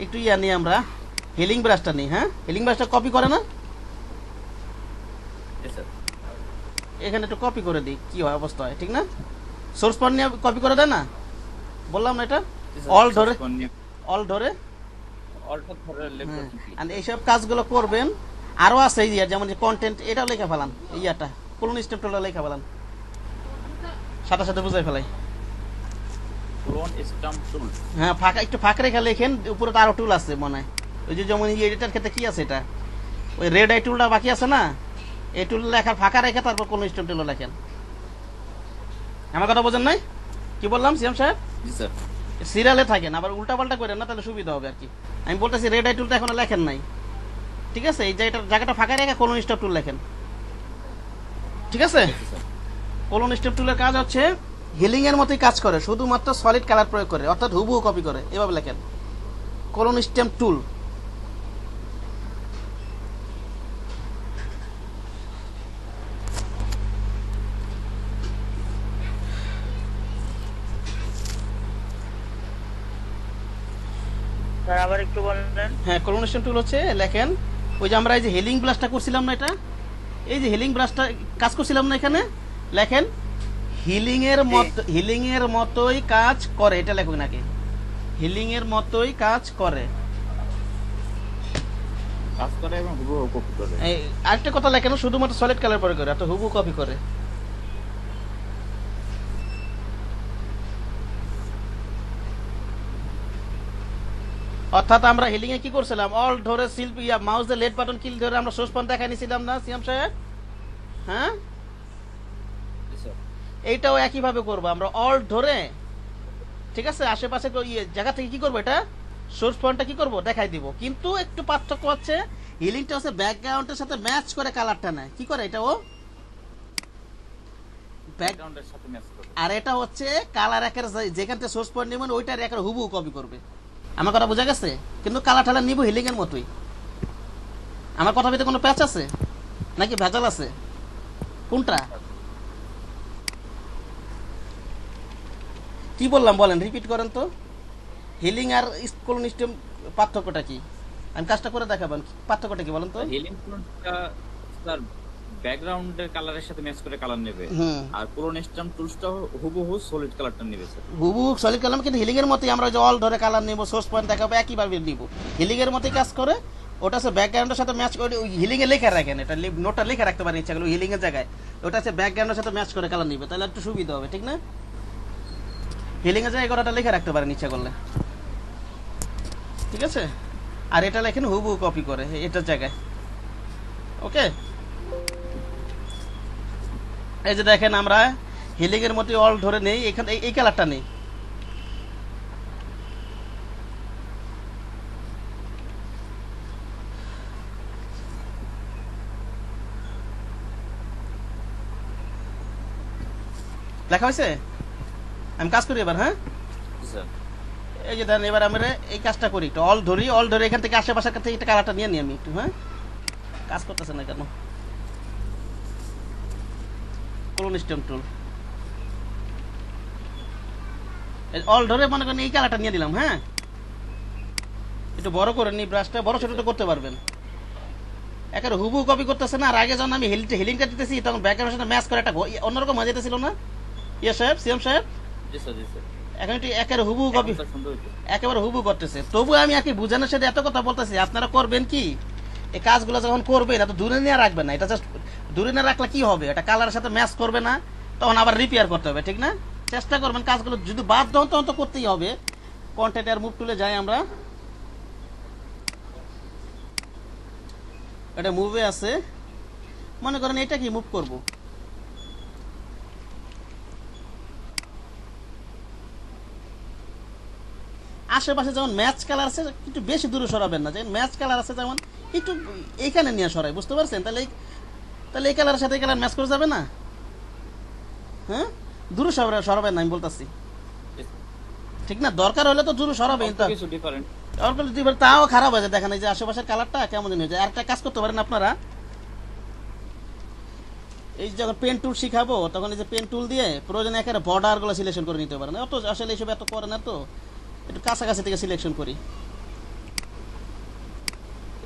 একটু ইয়া নিই আমরা হিলিং ব্রাশটা নিই হ্যাঁ? হিলিং ব্রাশটা কপি করে না জি স্যার এখানে একটু কপি করে দিই কি হয় অবস্থা হয় ঠিক না? সোর্স পয়েন্ট নিয়ে কপি করে দেয় না? বললাম না এটা? অল ধরে অল ধরে বাটন click। এইসব কাজগুলো করবেন। আরও আছে এই যে যেমন যে কন্টেন্ট এটাও লেখা ফেলান এই ইয়াটা। কোন স্টেপটা লেখা ফেলান। সাথে সাথে বুঝাই ফেলাই। হ্যাঁ ফাঁকা একটু ফাঁকা রেখা লেখেন উপরে তো আরও টুল আছে মনে হয়। ওই যে যেমন এই এডিটার ক্ষেত্রে কি আছে এটা? ওই রেড আই টুলটা বাকি আছে না? এই টুল লেখার ফাঁকা রেখে তারপর কোন স্টেপ টুল লেখেন। আমার কথা বোঝেন নাই? কি বললাম সিএম সাহেব? জি স্যার। সিরিয়ালে থাকেন আবার উল্টা পাল্টা করেন না তাহলে সুবিধা হবে আর কি। আমি বলতেছি রেড আই টুলটা এখনও লেখেন নাই। ঠিক আছে? এই জায়গাটা জায়গাটা ফাঁকা রেখে কোন স্টেপ টুল লেখেন। ঠিক আছে? কোলন স্টেপ টুলের কাজ হচ্ছে হিলিং এর মতোই কাজ করে শুধুমাত্র সলিড কালার প্রয়োগ করে অর্থাৎ হুবহু কপি করে এভাবে লেখেন। কোলন স্টেম টুল স্যার আবার একটু বললেন হ্যাঁ স্টেম টুল হচ্ছে লেখেন ওই যে আমরা এই যে হিলিং ব্রাশটা করছিলাম না এটা? এই যে হিলিং ব্রাশটা কাজ করছিলাম না এখানে? লেখেন হিলিং এর মত হিলিং এর মতোই কাজ করে এটা লেখুন নাকি? হিলিং এর মতোই কাজ করে। কাজ করে এবং হুবহু কপি করে। আরেকটা কথা লেখেন শুধুমাত্র সলিড কালার পরে করে একটা হুবু কপি করে। অর্থাৎ আমরা হিলিং এ কি করছিলাম? অল ধরে সিল ইয়া মাউস দিয়ে লেট বাটন কিল ধরে আমরা সোর্স পয়েন্ট দেখাই নিছিলাম না সিএম সাহেব? হ্যাঁ? এইটাও একই ভাবে করব আমরা। অল ধরে ঠিক আছে? আশেপাশে ইয়ে জায়গা থেকে কি করব এটা? সোর্স পয়েন্টটা কি করব? দেখাই দিব। কিন্তু একটু পার্থক্য হচ্ছে হিলিংটা হচ্ছে ব্যাকগ্রাউন্ডের সাথে ম্যাচ করে কালারটা নেয়। কি করে এটা ও ব্যাকগ্রাউন্ডের সাথে ম্যাচ করে আর এটা হচ্ছে কালার একের যেখান থেকে সোর্স পয়েন্ট নেবেন ওইটার একের হুবহু কপি করবে। আমার কথা বোঝা গেছে? কিন্তু কালার ঠালার নিব হিলিং এর মতোই। আমার কথা ভিতরে কোনো প্যাচ আছে? নাকি ভেজাল আছে? কোনটা? কি বললাম বলেন রিপিট করেন তো। হিলিং আর স্কুল সিস্টেম পার্থক্যটা কি? আমি কাজটা করে দেখাবেন পার্থক্যটা কি বলেন তো? হিলিং স্যার ব্যাকগ্রাউন্ডের কালারের সাথে ম্যাচ করে কালার নেবে। আর ক্লোন স্টাম্প টুলসটা হুবহু সলিড কালারটা নেবে স্যার হুবু সলিড কালাম কিন্তু হিলিং এর মতোই আমরা যে অল ধরে কালার নিব সোর্স পয়েন্ট দেখাবো একইভাবে নিব। হিলিং এর মতোই কাজ করে ওটা আছে ব্যাকগ্রাউন্ডের সাথে ম্যাচ করে ওই হিলিং এ লেখা রাখেন এটা নোটটা লেখা রাখতে পারেন ইচ্ছা করলে হিলিং এর জায়গায়। ওটা আছে ব্যাকগ্রাউন্ডের সাথে ম্যাচ করে কালার নিবে তাহলে একটু সুবিধা হবে ঠিক না? হিলিং এর জায়গায় ওটা লেখা রাখতে পারেন ইচ্ছা করলে। ঠিক আছে? আর এটা লেখেন হুবহু কপি করে এটার জায়গায়। ওকে এই যে দেখেন আমরা হিলিং এর মধ্যে অল ধরে নেই এখানে এই- কালারটা নেই। লেখা হয়েছে? আমি কাজ করি এবার হ্যাঁ? এই যে ধরেন এবার আমরা এই কাজটা করি একটু। অল ধরি অল ধরে এখান থেকে আশেপাশের কাছ থেকে একটা কালারটা নিয়ে নিই আমি একটু হ্যাঁ? কাজ করতেছে না কেন? কোলন স্টেম টুল অল ধরে মনে করেন এই কালারটা নিয়ে দিলাম হ্যাঁ? একটু বড় করে নি ব্রাশটা বড় ছোট তো করতে পারবেন। একেবারে হুবু কপি করতেছে না আর আগে যখন আমি হিল হিলিংটা দিতেছি তখন ব্যাকের সাথে ম্যাচ করে একটা অন্যরকম মজা যেতেছিল না? ইয়ে সাহেব সিএম সাহেব? এখন একটু একেবারে হুবু কপি। একেবারে হুবু করতেছে। তবু আমি আর কি বুঝানোর সাথে এত কথা বলতেছি আপনারা করবেন কি? এই কাজগুলো যখন করবেন এত দূরে নিয়ে রাখবেন না এটা জাস্ট দূরে না রাখলে কি হবে? এটা কালারের সাথে ম্যাচ করবে না, তখন আবার রিপেয়ার করতে হবে, ঠিক না? চেষ্টা করবেন কাজগুলো যদি বাধ্য হন, তখন তো করতেই হবে। কন্টেন্ট মুভ তুলে যাই আমরা। এটা মুভে আছে। মনে করেন এটা কি মুভ করব? আশেপাশে যেমন ম্যাচ কালার আছে, একটু বেশি দূরে সরাবেন না। যেমন ম্যাচ কালার আছে, যেমন একটু এইখানে নিয়ে সরাই, বুঝতে পারছেন? তাহলে তাহলে এই কালারের সাথে এই কালার ম্যাচ করে যাবে না? হ্যাঁ? দূরে সরা- সরাবেন না আমি বলতেছি। ঠিক না? দরকার হলে তো দূরে তা কিছু ডিফারেন্ট অল্প different, তাও খারাপ আছে দেখেন এই যে আশেপাশের কালারটা কেমন হয়ে যায়। আর একটা কাজ করতে পারেন আপনারা। এই যে যখন পেন টুল শিখাবো তখন এই যে পেন টুল দিয়ে প্রয়োজনে একেবারে বর্ডারগুলো সিলেকশন করে নিতে পারেন। অত আসলে এইসব এত করে না তো। একটু কাছাকাছি থেকে সিলেকশন করি।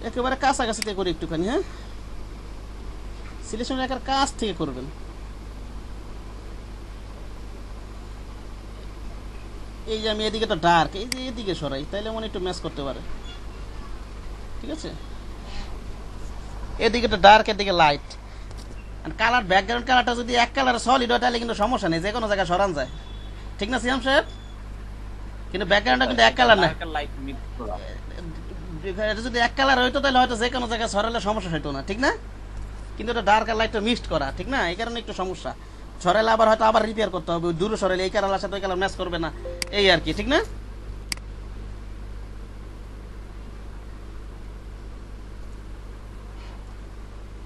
একেবারে কাছাকাছি থেকে করি একটুখানি হ্যাঁ? সিলেকশন একেবারে কাছ থেকে করবেন। এই যে আমি এদিকে তো ডার্ক এই যে এদিকে সরাই তাইলে মনে একটু ম্যাচ করতে পারে। ঠিক আছে? এদিকে তো ডার্ক এদিকে লাইট আর কালার ব্যাকগ্রাউন্ড কালারটা যদি এক কালার সলিড হয় তাহলে কিন্তু সমস্যা নেই যে কোনো জায়গায় সরান যায়। ঠিক না সিয়াম সাহেব? কিন্তু ব্যাকগ্রাউন্ডটা কিন্তু এক কালার না। লাইট এটা যদি এক কালার হইতো তাহলে হয়তো যে কোনো জায়গায় সরালে সমস্যা হইতো না ঠিক না? কিন্তু এটা ডার্ক আর লাইটটা মিক্সড করা, ঠিক না? এই কারণে একটু সমস্যা। সরালে আবার হয়তো আবার রিপেয়ার করতে হবে, দূরে সরালে এই কালার সাথে ওই কালার ম্যাচ করবে না। এই আর কি, ঠিক না?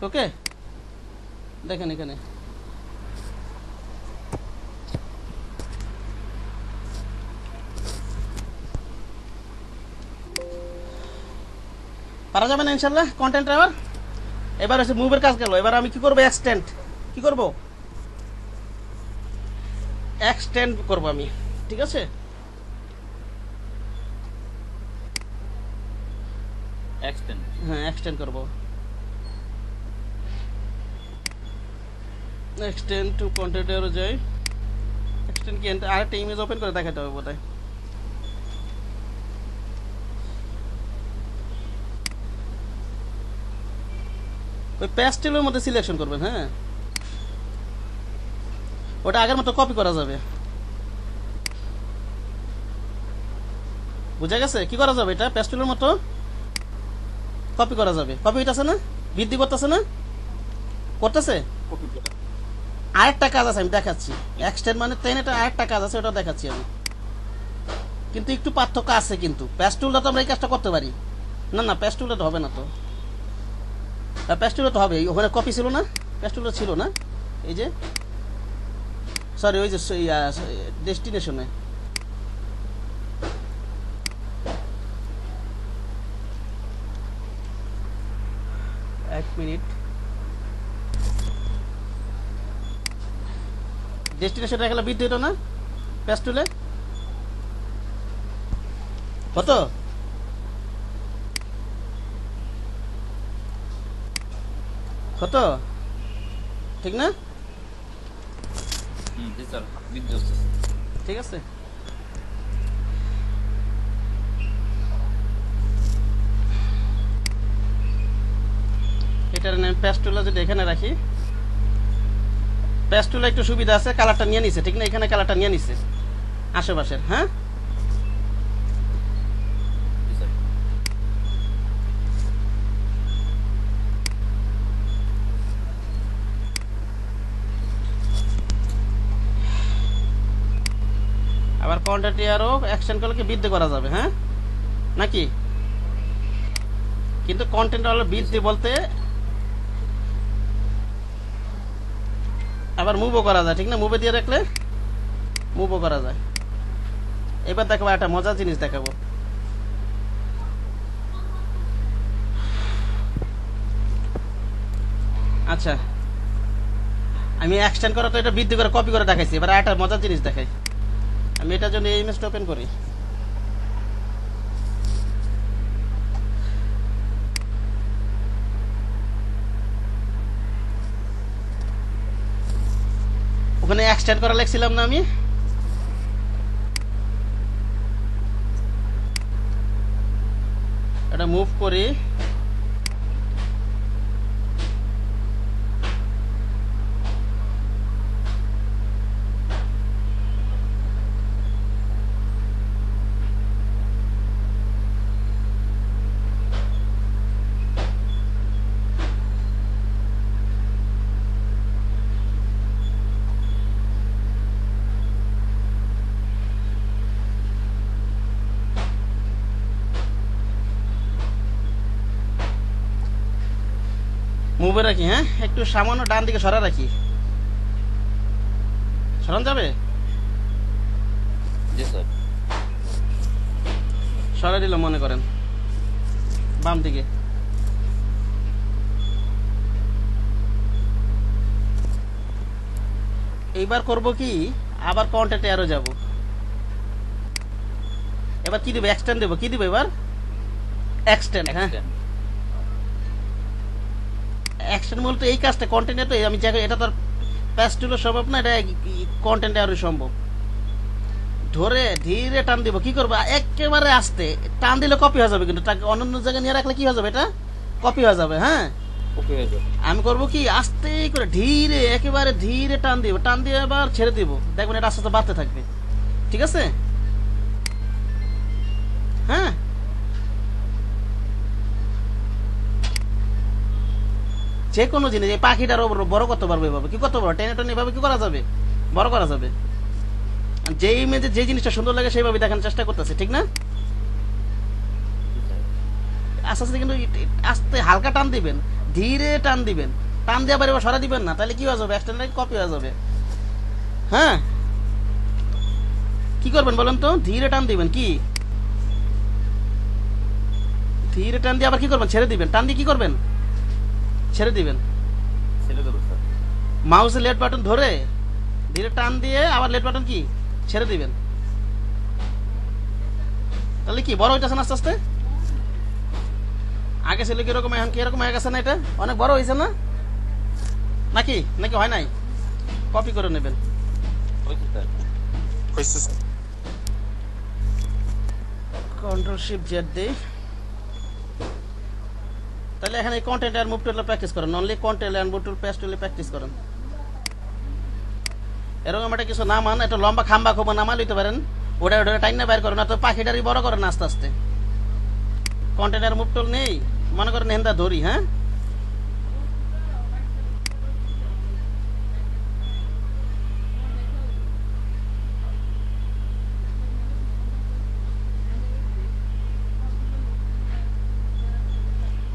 ওকে দেখেন এখানে। পারা যাবে না ইনশাল্লাহ কন্টেন্ট এবার এবার হচ্ছে মুভের কাজ গেল। এবার আমি কি করব? এক্সটেন্ড কি করব? এক্সটেন্ড করব আমি। ঠিক আছে? এক্সটেন্ড হ্যাঁ এক্সটেন্ড করব। এক্সটেন্ড টু কন্টেন্ট আরও যাই এক্সটেন্ড কি? আরেকটা ইমেজ ওপেন করে দেখাতে হবে বোধহয়। ওই প্যাস্টেলের মধ্যে সিলেকশন করবেন হ্যাঁ? ওটা আগের মতো কপি করা যাবে। বুঝা গেছে? কি করা যাবে এটা? প্যাস্টেলের মতো কপি করা যাবে। কপি হইতাছে না? বৃদ্ধি করতেছে না? করতেছে? আরেকটা কাজ আছে, আমি দেখাচ্ছি। এক্সটেন্ড মানে টেন এটা আরেকটা কাজ আছে ওটা দেখাচ্ছি আমি। কিন্তু একটু পার্থক্য আছে কিন্তু। প্যাস্টুলটা তো আমরা এই কাজটা করতে পারি। না না প্যাস্টুলটা হবে না তো। প্যাস্টুলটা তো হবে ওখানে কপি ছিল না? প্যাস্টুলটা ছিল না? এই যে? সরি ওই যে ডেস্টিনেশনে এক মিনিট। ডেস্টিনেশন বৃদ্ধি হতো না? প্যাস্টুলে কত? কত? ঠিক না? ঠিক আছে। এটার আমি প্যাস্টুলা যদি এখানে রাখি। প্যাস্টুলা একটু সুবিধা আছে কালারটা নিয়ে নিছে ঠিক না? এখানে কালারটা নিয়ে নিছে। আশেপাশের হ্যাঁ জি স্যার আরও এক্সটেন্ড করলে কি বৃদ্ধি করা যাবে হ্যাঁ? নাকি? কিন্তু কন্টেন্ট হলো বৃদ্ধি বলতে আবার মুভও করা যায়, ঠিক না? মুভে দিয়ে রাখলে মুভও করা যায়। এবার দেখাবো একটা মজার জিনিস দেখাবো। আচ্ছা আমি এক্সটেন্ড করা তো এটা বৃদ্ধি করে কপি করে দেখাইছি, এবার একটা মজার জিনিস দেখাই। আমি এটার জন্য এই ইমেজটা ওপেন করি। ওখানে এক্সটেন্ড করা লেখছিলাম না আমি। এটা মুভ করি মুভে রাখি হ্যাঁ? একটু সামান্য ডান দিকে সরা রাখি। সরান যাবে? সরা দিল মনে করেন। বাম দিকে। এইবার করব কি? আবার কন্টেন্টে আরও যাব। এবার কি দেবো? এক্সটেন্ড দেবো। কি দেবো এবার? এক্সটেন্ড হ্যাঁ. অ্যাকশন বলতে এই কাজটা কন্টেন্টে তো আমি জায়গায় এটা তো প্যাস্টুলো সম্ভব না এটা কন্টেন্টে আরও সম্ভব। ধরে ধীরে টান দিব কি করব? একেবারে আস্তে। টান দিলে কপি হয়ে যাবে কিন্তু তাকে অন্য জায়গায় নিয়ে রাখলে কি হয়ে যাবে এটা? কপি হয়ে যাবে হ্যাঁ? ওকে আমি করব কি? আস্তে করে ধীরে একেবারে ধীরে টান দিব। টান দিয়ে আবার ছেড়ে দিব। দেখবেন এটা আস্তে আস্তে বাড়তে থাকবে। ঠিক আছে? যে কোনো জিনিস, এই পাখিটার বড় করতে পারব এভাবে, কি করতে পারব টেনে টেনে এভাবে কি করা যাবে? বড় করা যাবে। যে ইমেজে যে জিনিসটা সুন্দর লাগে সেইভাবে দেখানোর চেষ্টা করতেছে, ঠিক না? আস্তে আস্তে কিন্তু আস্তে হালকা টান দিবেন, ধীরে টান দিবেন। টান দিয়ে আবার এবার সরা দিবেন না, তাহলে কি হয়ে যাবে? এক্সটেন্ডার কপি হয়ে যাবে। হ্যাঁ? কি করবেন বলেন তো? ধীরে টান দিবেন, কি? ধীরে টান দিয়ে আবার কি করবেন? ছেড়ে দিবেন। টান দিয়ে কি করবেন? ছেড়ে দিবেন। ছেড়ে দেবো স্যার। মাউসে লেট বাটন ধরে ধীরে টান দিয়ে আবার লেট বাটন কি? ছেড়ে দিবেন। তাহলে কি বড় হইতেছে না আস্তে আস্তে? আগে ছিল কীরকম এখন কি এরকম হয়ে গেছে না এটা? অনেক বড় হয়েছে না? নাকি? নাকি হয় নাই? কপি করে নেবেন। Sir? Sir. Control shift Z দিই। এখানে কন্টেন্ট আর মুভ টুলে প্র্যাকটিস করেন। Only content aware move tool patch টুলে প্র্যাকটিস করেন। এরকম একটা কিছু নামান একটা লম্বা খাম্বা খোবা নামা লইতে পারেন। ওটা ওটা টাইম না বাইর করেন অত পাখিটারই বড় করেন আস্তে আস্তে। কন্টেন্ট আর মুভ টুল নেই। মনে করেন হেন্দা ধরি হ্যাঁ?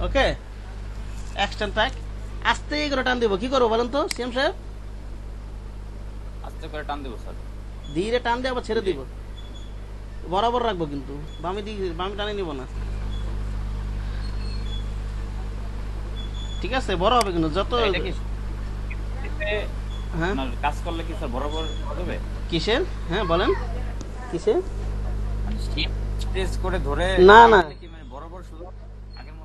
ওকে এক্সটেন্ড থাক আস্তে করে টান দিব। কি করব বলেন তো সিএম সাহেব? আস্তে করে টান দেবো স্যার। ধীরে টান দিয়ে আবার ছেড়ে দিব। বরাবর রাখব কিন্তু। বামি দিকে বামি টানে নিব না। ঠিক আছে বড় হবে কিন্তু যত হ্যাঁ? কাজ করলে কি স্যার বরাবর হবে? কিসের? হ্যাঁ বলেন। কিসের? প্রেস করে ধরে না, না। রাখলে কি মানে বরাবর শুধু আগের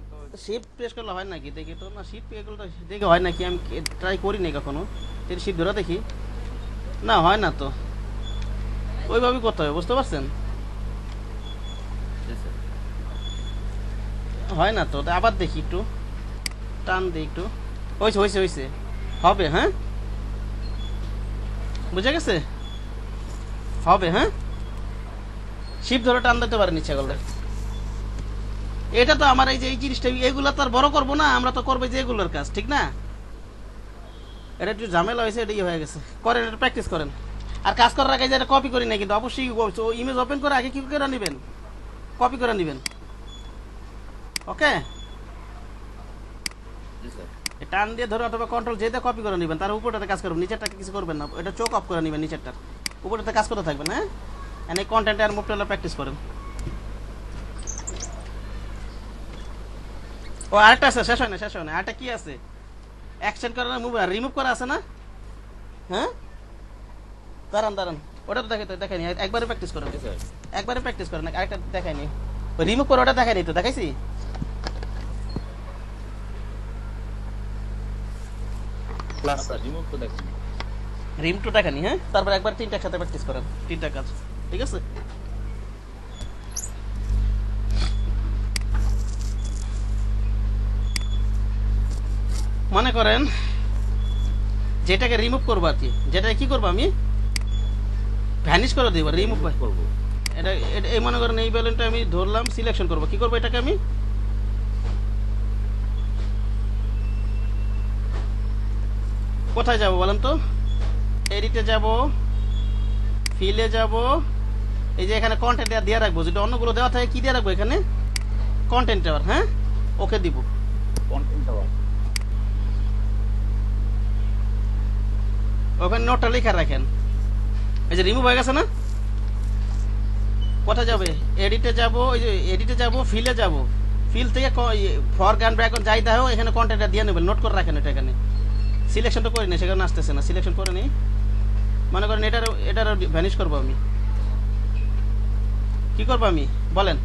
শিফট প্রেস করলে হয় নাকি? দেখি তো না শিফট এগুলো তো দেখে হয় নাকি? আমি ট্রাই করি নাই কখনো। যদি শিফট ধরে দেখি। না, হয় না তো। ওইভাবেই করতে হবে, বুঝতে পারছেন? হয় না তো, আবার দেখি একটু। টান দিই একটু। হয়েছে হয়েছে হয়েছে হবে হ্যাঁ? বুঝে গেছে? হবে হ্যাঁ? শিপ ধরে টান দিতে পারেন ইচ্ছা করলে। এটা তো আমার এই যে এই জিনিসটা এগুলো তো আর বড় করব না আমরা তো করব যে এগুলোর কাজ ঠিক না? এটা একটু ঝামেলা হয়েছে এটাই হয়ে গেছে। করেন এটা প্র্যাকটিস করেন। আর কাজ করার আগে যে এটা কপি করি না কিন্তু অবশ্যই ইমেজ ওপেন করে আগে কি করে নেবেন? কপি করে নেবেন। ওকে টান দিয়ে ধরে অথবা কন্ট্রোল যেতে কপি করে নেবেন তার উপরটাতে কাজ করবেন নিচেরটা কিছু করবেন না এটা চোখ অফ করে নেবেন নিচেরটার। উপরটাতে কাজ করতে থাকবেন হ্যাঁ? এই কন্টেন্ট আর মুভটা প্র্যাকটিস করেন। ও আরেকটা আছে শেষ হয় না শেষ হয় না আরেকটা কি আছে? অ্যাকশন করা না মুভ রিমুভ করা আছে না? হ্যাঁ? দাঁড়ান দাঁড়ান। ওটা তো দেখে তো দেখাইনি একবারে প্র্যাকটিস করেন একবারে প্র্যাকটিস করেন আরেকটা দেখাইনি। রিমুভ করে ওটা দেখাইনি তো দেখাইছি? রিম টু টাকা নি হ্যাঁ? তারপর একবার তিনটা একসাথে প্র্যাকটিস করেন তিনটা কাজ। ঠিক আছে? মনে করেন যেটাকে রিমুভ করব আর কি। যেটা কি করব আমি? ভ্যানিশ করে দিব রিমুভ করব। এটা এই মনে করেন এই ব্যালেন্সটা আমি ধরলাম সিলেকশন করব। কি করব এটাকে আমি? কোথায় যাব বলেন তো? এডিটে যাব ফিলে যাব। এই যে এখানে কন্টেন্ট দিয়ে রাখব। যেটা অন্যগুলো দেওয়া থাকে কি দিয়ে রাখব এখানে? কন্টেন্ট হ্যাঁ? ওকে দিব। কন্টেন্ট টাওয়ার ওখানে নোটটা লেখা রাখেন। এই যে রিমুভ হয়ে গেছে না? কোথায় যাবে? এডিটে যাব ওই যে এডিটে যাব ফিলে যাব। ফিল থেকে ফর গান ব্যাকন যাই দাও এখানে কন্টেন্টটা দিয়ে নেবেন। নোট করে রাখেন এটা এখানে। সিলেকশনটা করে নিই সেখানে আসতেছে না। সিলেকশন করে নিই মনে করেন এটার এটার ভ্যানিশ করব আমি। কি করব আমি? বলেন।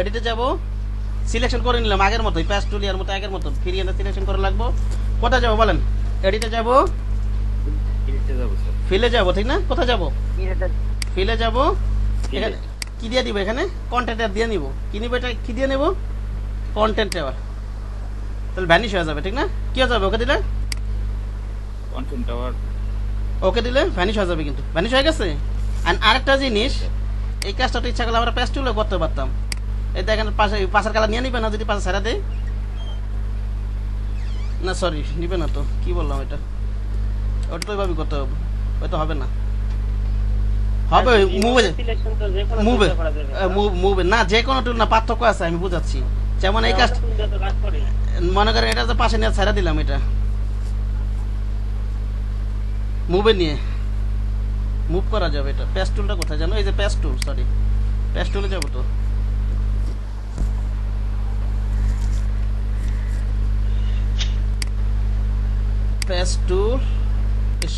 এডিটে যাব। সিলেকশন করে নিলাম আগের মতোই প্যাস টুলিয়ার মতো আগের মতো ফিরিয়ে সিলেকশন করে লাগবো কোথায় যাব বলেন? এডিটে যাব। ফিলে যাব ঠিক না? কোথায় যাব? ফিলে যাব। কি দিয়ে দিব এখানে? কন্টেন্ট দিয়ে নিব। কি নিব এটা? কি দিয়ে নেব? কন্টেন্ট আবার তাহলে ভ্যানিশ হয়ে যাবে ঠিক না? কি হয়ে যাবে? ওকে দিলে? কন্টেন্ট টাওয়ার ওকে দিলে ভ্যানিশ হয়ে যাবে কিন্তু। ভ্যানিশ হয়ে গেছে? আর আরেকটা জিনিস এই কাজটা তো ইচ্ছা করলে আমরা প্যাস টুলে করতে পারতাম। এই দেখেন পাশে পাশের কালার নিয়ে নিবে না যদি পাশে ছেড়ে দেয়? না সরি নিবে না তো। কি বললাম এটা? ওটা তো ওইভাবে করতে হবে। হয়তো হবে না। হবে মুভে মুভে মুভে না? যে কোনো টুল না পার্থক্য আছে আমি বুঝাচ্ছি। যেমন এই কাজ আমরা tool দিয়ে তো কাজ করি। মনে করেন এটা তো পাশে নিয়ে ছেড়ে দিলাম এটা। মুভে নিয়ে। মুভ করা যাবে এটা। প্যাস টুলটা কোথায় জানো? এই যে প্যাস টুল সরি প্যাস টুলে যাব তো। প্যাস টুল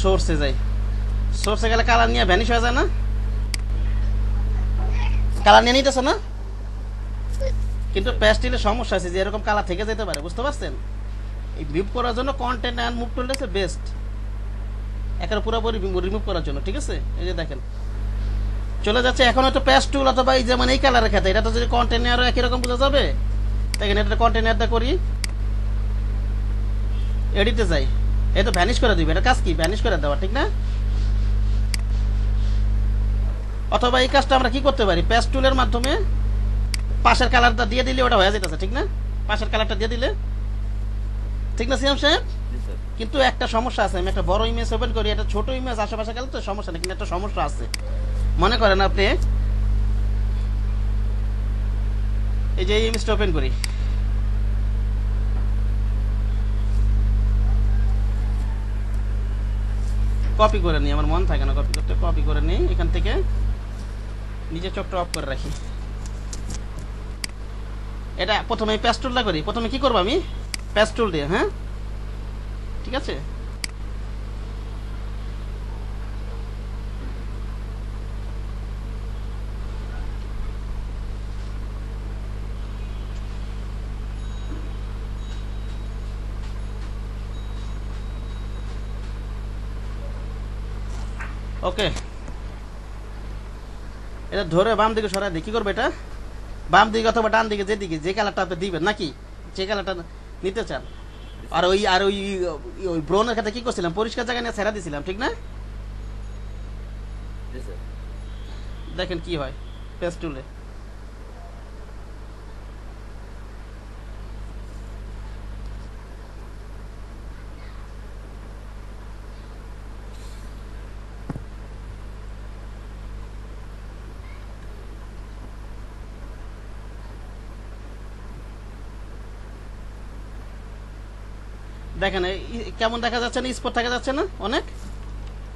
সোর্সে যাই। সোর্সে গেলে কালার নিয়ে ভ্যানিশ হয়ে যায় না? কালার নিয়ে নিতেছে না? কিন্তু প্যাস্টিলের সমস্যা আছে, যে এরকম কালার থেকে যেতে পারে, বুঝতে পারছেন? এই মুভ করার জন্য কন্টেন্ট অ্যান্ড মুভ টুলটা হচ্ছে বেস্ট একের পুরোপুরি রিমুভ করার জন্য, ঠিক আছে? এই যে দেখেন। চলে যাচ্ছে এখন হয়তো প্যাস্ট টুল অথবা এই যেমন এই কালারের খেতে এটা তো যদি কন্টেন্ট আরও একই রকম বোঝা যাবে। দেখেন এটা কন্টেন্ট অ্যাডটা করি। এডিটে যাই। এই তো ভ্যানিশ করে দিবে এটা কাজ কি? ভ্যানিশ করে দেওয়া ঠিক না? অথবা এই কাজটা আমরা কি করতে পারি? প্যাস্ট টুলের মাধ্যমে পাশের কালারটা দিয়ে দিলে ওটা হয়ে যেতেছে ঠিক না? পাশের কালারটা দিয়ে দিলে? ঠিক না সিয়াম সাহেব? স্যার। কিন্তু একটা সমস্যা আছে আমি একটা বড় ইমেজ ওপেন করি একটা ছোট ইমেজ আশেপাশে গেলে তো সমস্যা নেই কিন্তু একটা সমস্যা আছে। মনে করেন আপনি এই যে ইমেজটা ওপেন করি। কপি করে নিই, আমার মন থাকে না কপি করতে কপি করে নিই, এখান থেকে নিজে চোখটা অফ করে রাখি। এটা প্রথমে প্যাস্টুলটা করি। প্রথমে কি করব আমি? প্যাস্টুল দিয়ে হ্যাঁ? ঠিক আছে? ওকে। এটা ধরে বাম দিকে সরাই দিই কি করবে এটা? বাম দিকে অথবা ডান দিকে যেদিকে যে কালারটা আপনি দিবেন নাকি? যে কালারটা নিতে চান। আর ওই আর ওই ওই ব্রনের খাতে কি করছিলাম? পরিষ্কার জায়গা নিয়ে ছেড়া দিছিলাম ঠিক না? দেখেন কি হয় পেস্টুলে। দেখেন কেমন দেখা যাচ্ছে না? স্পট দেখা যাচ্ছে না? অনেক?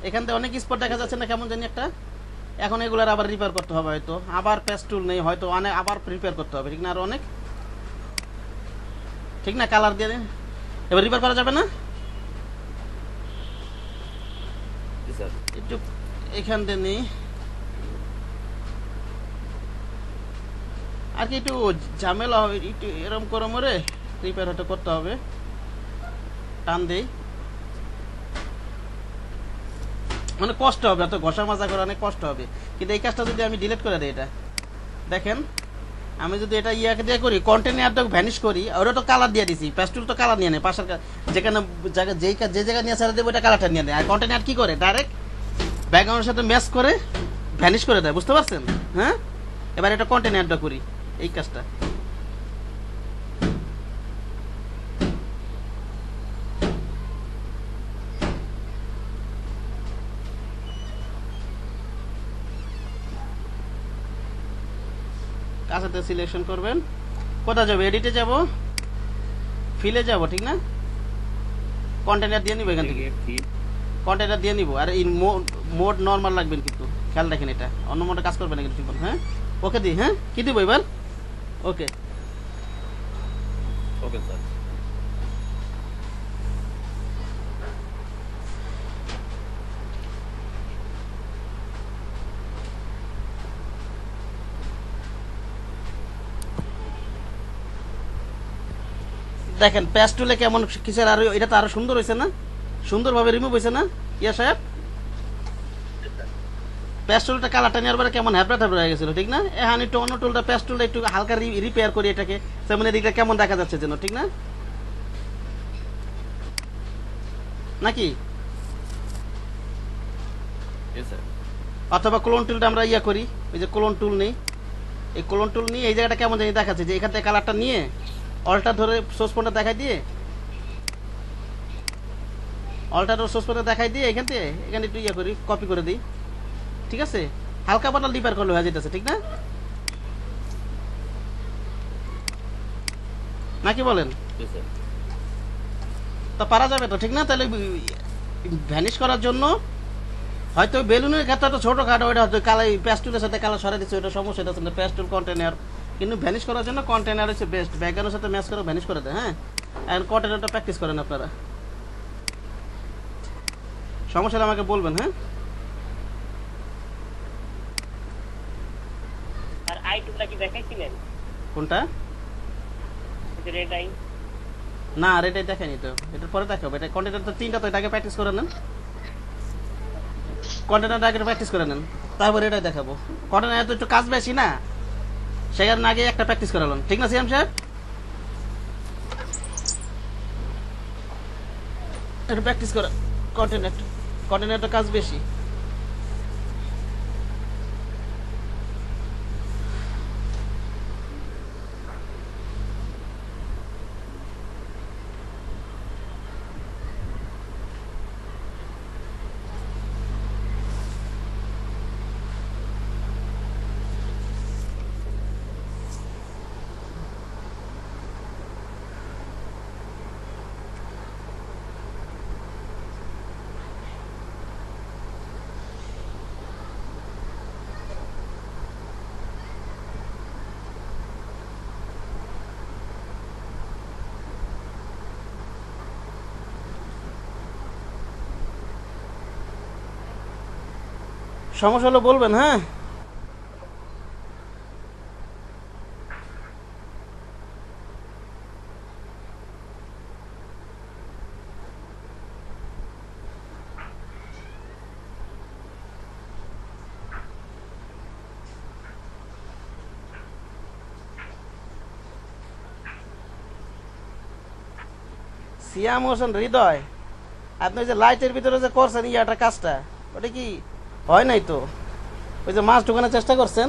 এখান থেকে অনেক স্পট দেখা যাচ্ছে না? কেমন জানি একটা? এখন এগুলার আবার রিপেয়ার করতে হবে হয়তো। আবার পেস্টুল নেই, হয়তো অনেক আবার রিপেয়ার করতে হবে। ঠিক না? আর অনেক? ঠিক না? কালার দিয়ে দিন। এবার রিপেয়ার করা যাবে না? একটু এখান দিয়ে নেই। আর কি একটু ঝামেলা হবে, একটু এরম করে মরে রিপেয়ার হয়তো করতে হবে। টান দেই। মানে কষ্ট হবে, এত ঘষা মাজা করে অনেক কষ্ট হবে। কিন্তু এই কাজটা যদি আমি ডিলিট করে দিই এটা। দেখেন, আমি যদি এটা ইয়াকে দিয়ে করি কন্টেনারটা ভ্যানিশ করি ওটা তো কালার দিয়ে দিছি প্যাস্টুল তো কালার নিয়ে নেয় পাশের যেখানে জায়গা যেই কা- যে জায়গা নিয়ে ছেড়ে দেবো ওটা কালারটা নিয়ে নেয় আর কন্টেনার কি করে? ডাইরেক্ট ব্যাকগ্রাউন্ডের সাথে ম্যাচ করে ভ্যানিশ করে দেয়, বুঝতে পারছেন? হ্যাঁ? এবার এটা কন্টেনারটা করি, এই কাজটা। কাছাতে সিলেকশন করবেন। কোথায় যাব? এডিটে যাব? ফিলে যাব ঠিক না? কন্টেনার দিয়ে নিব এখান থেকে। কন্টেনার দিয়ে নিব। আর ইন মোড নর্মাল লাগবেন কিন্তু। খেয়াল রাখেন এটা। অন্য মোডে কাজ করবেন না কিন্তু ঠিক হ্যাঁ? ওকে দি হ্যাঁ? কি দিব এবার? ওকে ওকে স্যার দেখেন প্যাস্টুলে কেমন কিসের আরও এটা তো আরও সুন্দর হয়েছে না? সুন্দরভাবে রিমুভ হয়েছে না? ইয়া সাহেব? প্যাস্টুলটা কালারটা নেওয়ার পরে কেমন হ্যাবড়া ট্যাবড়া হয়ে গেছিল ঠিক না? এখন একটু অন্য টুলটা প্যাস্টুলটা একটু হালকা রিপেয়ার করি এটাকে। তেমন এদিকটা কেমন দেখা যাচ্ছে যেন ঠিক না? নাকি? অথবা ক্লোন টুলটা আমরা ইয়া করি ওই যে ক্লোন টুল নেই। এই ক্লোন টুল নিয়ে এই জায়গাটা কেমন জানি দেখাচ্ছে যে এখান থেকে কালারটা নিয়ে অল্টার ধরে সোর্স পয়েন্টটা দেখাই দিয়ে। অল্টার সোর্স পয়েন্টটা দেখাই দিয়ে এখান থেকে এখানে একটু ইয়া করি কপি করে দিই। ঠিক আছে? হালকা পাতলা রিপেয়ার করলে হয়ে যেতেছে ঠিক না? নাকি বলেন? তা পারা যাবে তো ঠিক না? তাহলে ভ্যানিশ করার জন্য হয়তো বেলুনের ক্ষেত্রে ছোট খাটো ওইটা হয়তো কালাই প্যাস্টুলের সাথে কালার সরাই দিচ্ছে ওটা সমস্যা এটা প্যাস্টুল কন্টেনার কিন্তু ভ্যানিশ করার জন্য কন্টেনার হচ্ছে বেস্ট ব্যাগের সাথে ম্যাচ করে ভ্যানিশ করে দেয় হ্যাঁ? আর কন্টেনারটা প্র্যাকটিস করেন আপনারা। সমস্যা হলে আমাকে বলবেন হ্যাঁ? আর আই টুলটা কি দেখাইছিলেন? কোনটা? রেড আই না আর এটাই দেখেনি তো। এটার পরে দেখাবো। এটা কন্টেনার তো তিনটা তো এটাকে প্র্যাকটিস করে নেন। কন্টেনারটা আগে প্র্যাকটিস করে নেন। তারপরে এটাই দেখাবো। কন্টেনার তো একটু কাজ বেশি না। কারণে আগে একটা প্র্যাকটিস করালাম। ঠিক না, সিয়াম সাহেব? একটু প্র্যাকটিস করা। কন্টেন্ট কন্টেন্টের কাজ বেশি। সমস্যা হলে বলবেন হ্যাঁ? সিয়াম হোসেন হৃদয়, আপনি যে লাইটের ভিতরে যে করছেন ইয়াটা কাজটা, ওটা কি হয় নাই তো? ওই যে মাছ ঢুকানোর চেষ্টা করছেন?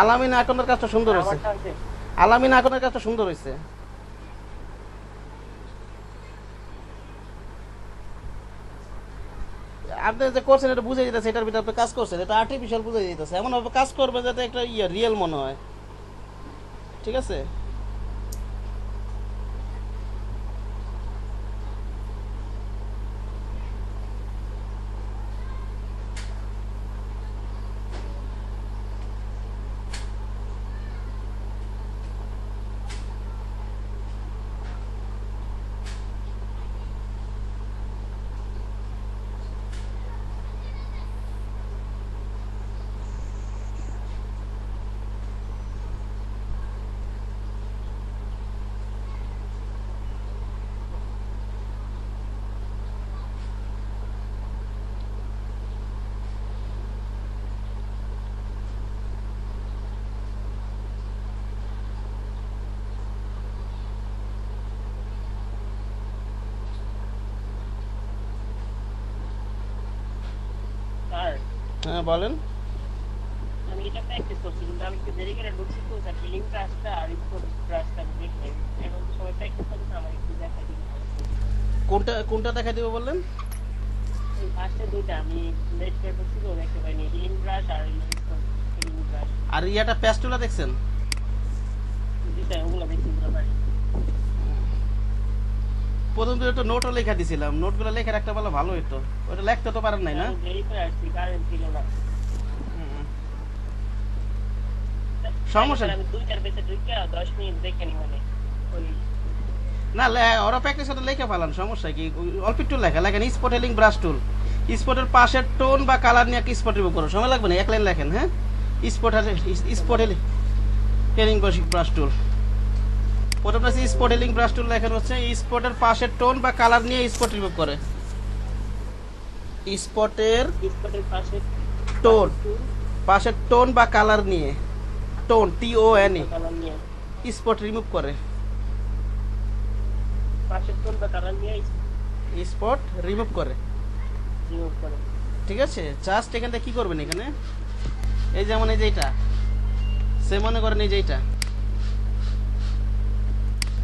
আলামিন আকনের কাজটা সুন্দর হয়েছে। আলামিন আকনের কাজটা সুন্দর হয়েছে। আপনি যে করছেন এটা বুঝে যেতেছে এটার ভিতরে আপনি কাজ করছেন এটা আর্টিফিশিয়াল বুঝে যেতেছে এমন ভাবে কাজ করবে যাতে একটা ইয়ে রিয়েল মনে হয়। ঠিক আছে স্যার হ্যাঁ বলেন। আমি এটা প্র্যাকটিস করছি কিন্তু আমি একটু দেরি করে ঢুকছি তো স্যার ফিলিং ক্লাসটা আর ইনপুট ক্লাসটা আমি দেখি এখন তো সবাই প্র্যাকটিস করছে আমার একটু দেখা দিন। কোনটা কোনটা দেখা দিবে বললেন ফার্স্টে দুইটা আমি লেট করে ঢুকছি তো দেখতে পাইনি হিলিং ব্রাশ আর আর ইয়াটা প্যাস্টুলা দেখছেন? ওগুলো দেখছি প্রথম তো একটু নোটও লেখা দিছিলাম। নোটগুলো লেখা রাখতে পারলে ভালো হতো ওটা লিখতে তো পারেন নাই না। সমস্যা নি মানে। না ওরা প্র্যাকটিস লেখা পালান সমস্যা কি? অল্প একটু লেখা লেখেন স্পটেলিং ব্রাশ টুল স্পটের পাশের টোন বা কালার নিয়ে একটা স্পট রিমুভ করো। সময় লাগবে না? এক লাইন লেখেন হ্যাঁ? স্পট স্পটেলিং টেলিং ব্রাশ টুল প্রথমটা হচ্ছে স্পটেলিং ব্রাশ টুল লেখেন হচ্ছে। স্পটের পাশের টোন বা কালার নিয়ে স্পট রিমুভ করে। স্পটের স্পটের পাশে টোন পাশের টোন বা কালার নিয়ে। Tone T O N E spot remove করে। পাশের টোন বা কালার নিয়ে স্পট রিমুভ করে। রিমুভ করে। ঠিক আছে? জাস্ট এখানটা কি করবেন এখানে? এই যেমন এই যে এইটা সে মনে করেন এই যে এইটা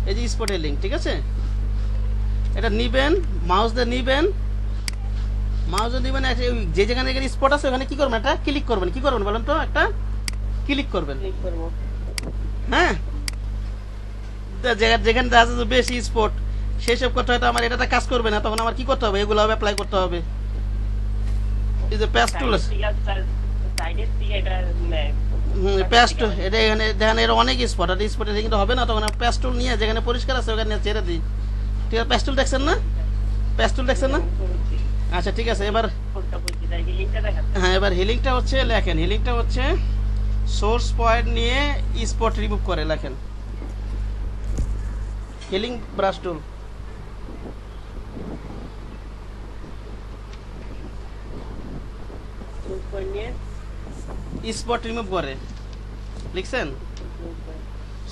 এই যে স্পটে লিঙ্ক ঠিক আছে? এটা নিবেন মাউস দিয়ে নিবেন। মাউস দিয়ে নিবেন যে যেখানে এখানে স্পট আছে ওখানে কি করবেন একটা ক্লিক করবেন। কি করবেন বলেন তো? একটা ক্লিক করবেন। করব। হ্যাঁ? যেখানে দেখা যাচ্ছে বেশি স্পট সেই সব করতে হয়তো আমার এটাতে কাজ করবে না তখন আমার কি করতে হবে? এগুলো অ্যাপ্লাই করতে হবে। এই যে প্যাস টুল আছে। এটা প্যাস্ট এটা এখানে, দেখেন এর অনেক স্পট আর স্পটে কিন্তু হবে না, তখন প্যাস্টুল নিয়ে যেখানে পরিষ্কার আছে ওখানে ছেড়ে দিই। ঠিক আছে প্যাস্টুল দেখছেন না? প্যাস্টুল দেখছেন না? আচ্ছা ঠিক আছে, এবার হ্যাঁ এবার হিলিংটা হচ্ছে, লেখেন হিলিংটা হচ্ছে সোর্স পয়েন্ট নিয়ে স্পট রিমুভ করে, লেখেন। হিলিং ব্রাশ টুল চুজ নিয়ে স্পট রিমুভ করে। লিখছেন?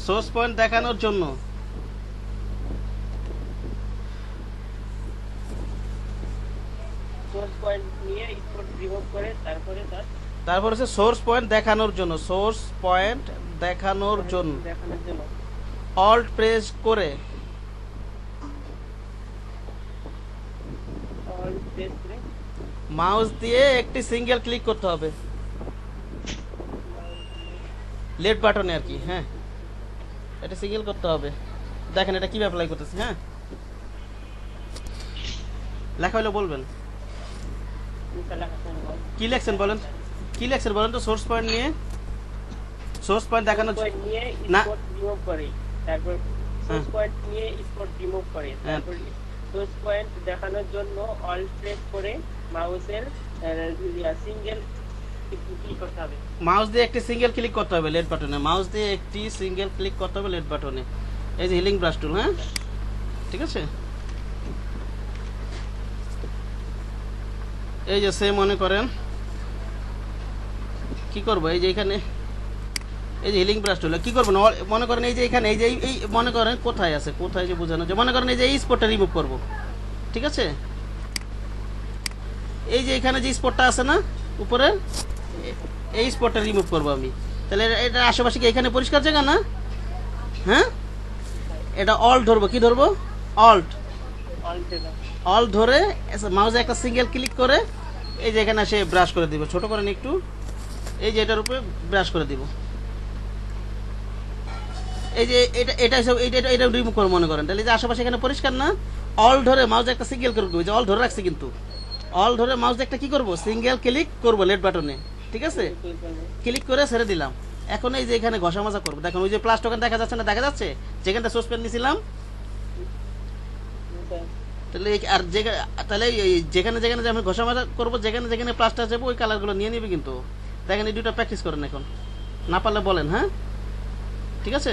সোর্স পয়েন্ট দেখানোর জন্য। তারপরে তার তারপর হচ্ছে সোর্স পয়েন্ট দেখানোর জন্য। সোর্স পয়েন্ট দেখানোর জন্য। অল্ট প্রেস করে। মাউস দিয়ে একটি সিঙ্গেল ক্লিক করতে হবে। লেফট বাটনে আর কি হ্যাঁ। এটা সিঙ্গেল করতে হবে। দেখেন এটা কি অ্যাপ্লাই করতেছি হ্যাঁ। লেখা হলে বলবেন। কি লেখছেন বলেন? কি লেখছেন বলেন তো? সোর্স পয়েন্ট নিয়ে। সোর্স পয়েন্ট নিয়ে না। রিমুভ করে। তারপর হ্যাঁ। সোর্স পয়েন্ট নিয়ে স্পট রিমুভ করে। হ্যাঁ। তারপর সোর্স পয়েন্ট দেখানোর জন্য অল প্রেস করে মাউসের সিঙ্গেল মাউস দিয়ে একটি সিঙ্গেল ক্লিক করতে হবে লেট বাটনে। মাউস দিয়ে একটি সিঙ্গেল ক্লিক করতে হবে লেট বাটনে। এই যে হিলিং ব্রাশ টুল হ্যাঁ? ঠিক আছে? এই যে সে মনে করেন। কি করব? এই যে এখানে, এই যে হিলিং ব্রাশ হলো কি করবেন অল- মনে করেন এই যে এখানে, এই যে এই- মনে করেন কোথায় আছে? কোথায় যে বোঝানো যে মনে করেন এই যে এই স্পটটা রিমুভ করব। ঠিক আছে? এই যে এখানে যে স্পটটা আছে না, উপরে এই স্পটটা রিমুভ করব আমি। তাহলে এটা- আশেপাশে কি এখানে পরিষ্কার জায়গা না? হ্যাঁ? এটা অল্ট ধরবো। কি ধরবো? অল্ট অল ধরে মাউসে একটা সিঙ্গেল ক্লিক করে এই যে এখানে সে ব্রাশ করে দিব। ছোট করেন একটু। এই যে এটার উপরে ব্রাশ করে দিব। এই যে এটা এটা সব এটা এটা- রিমুভ করে মনে করেন। তাহলে এই যে আশেপাশে এখানে পরিষ্কার না? অল ধরে মাউসে একটা সিঙ্গেল করে দেবো। যে অল ধরে রাখছি কিন্তু। অল ধরে মাউসে একটা কি করব? সিঙ্গেল ক্লিক করব লেট বাটনে ঠিক আছে? ক্লিক করে ছেড়ে দিলাম। এখন এই যে এখানে ঘষা মাজা করব। দেখুন ওই যে প্লাস টোকেন দেখা যাচ্ছে না? দেখা যাচ্ছে? যেখানটা সসপেন দুটো প্র্যাকটিস করেন এখন। না পারলে বলেন হ্যাঁ? ঠিক আছে?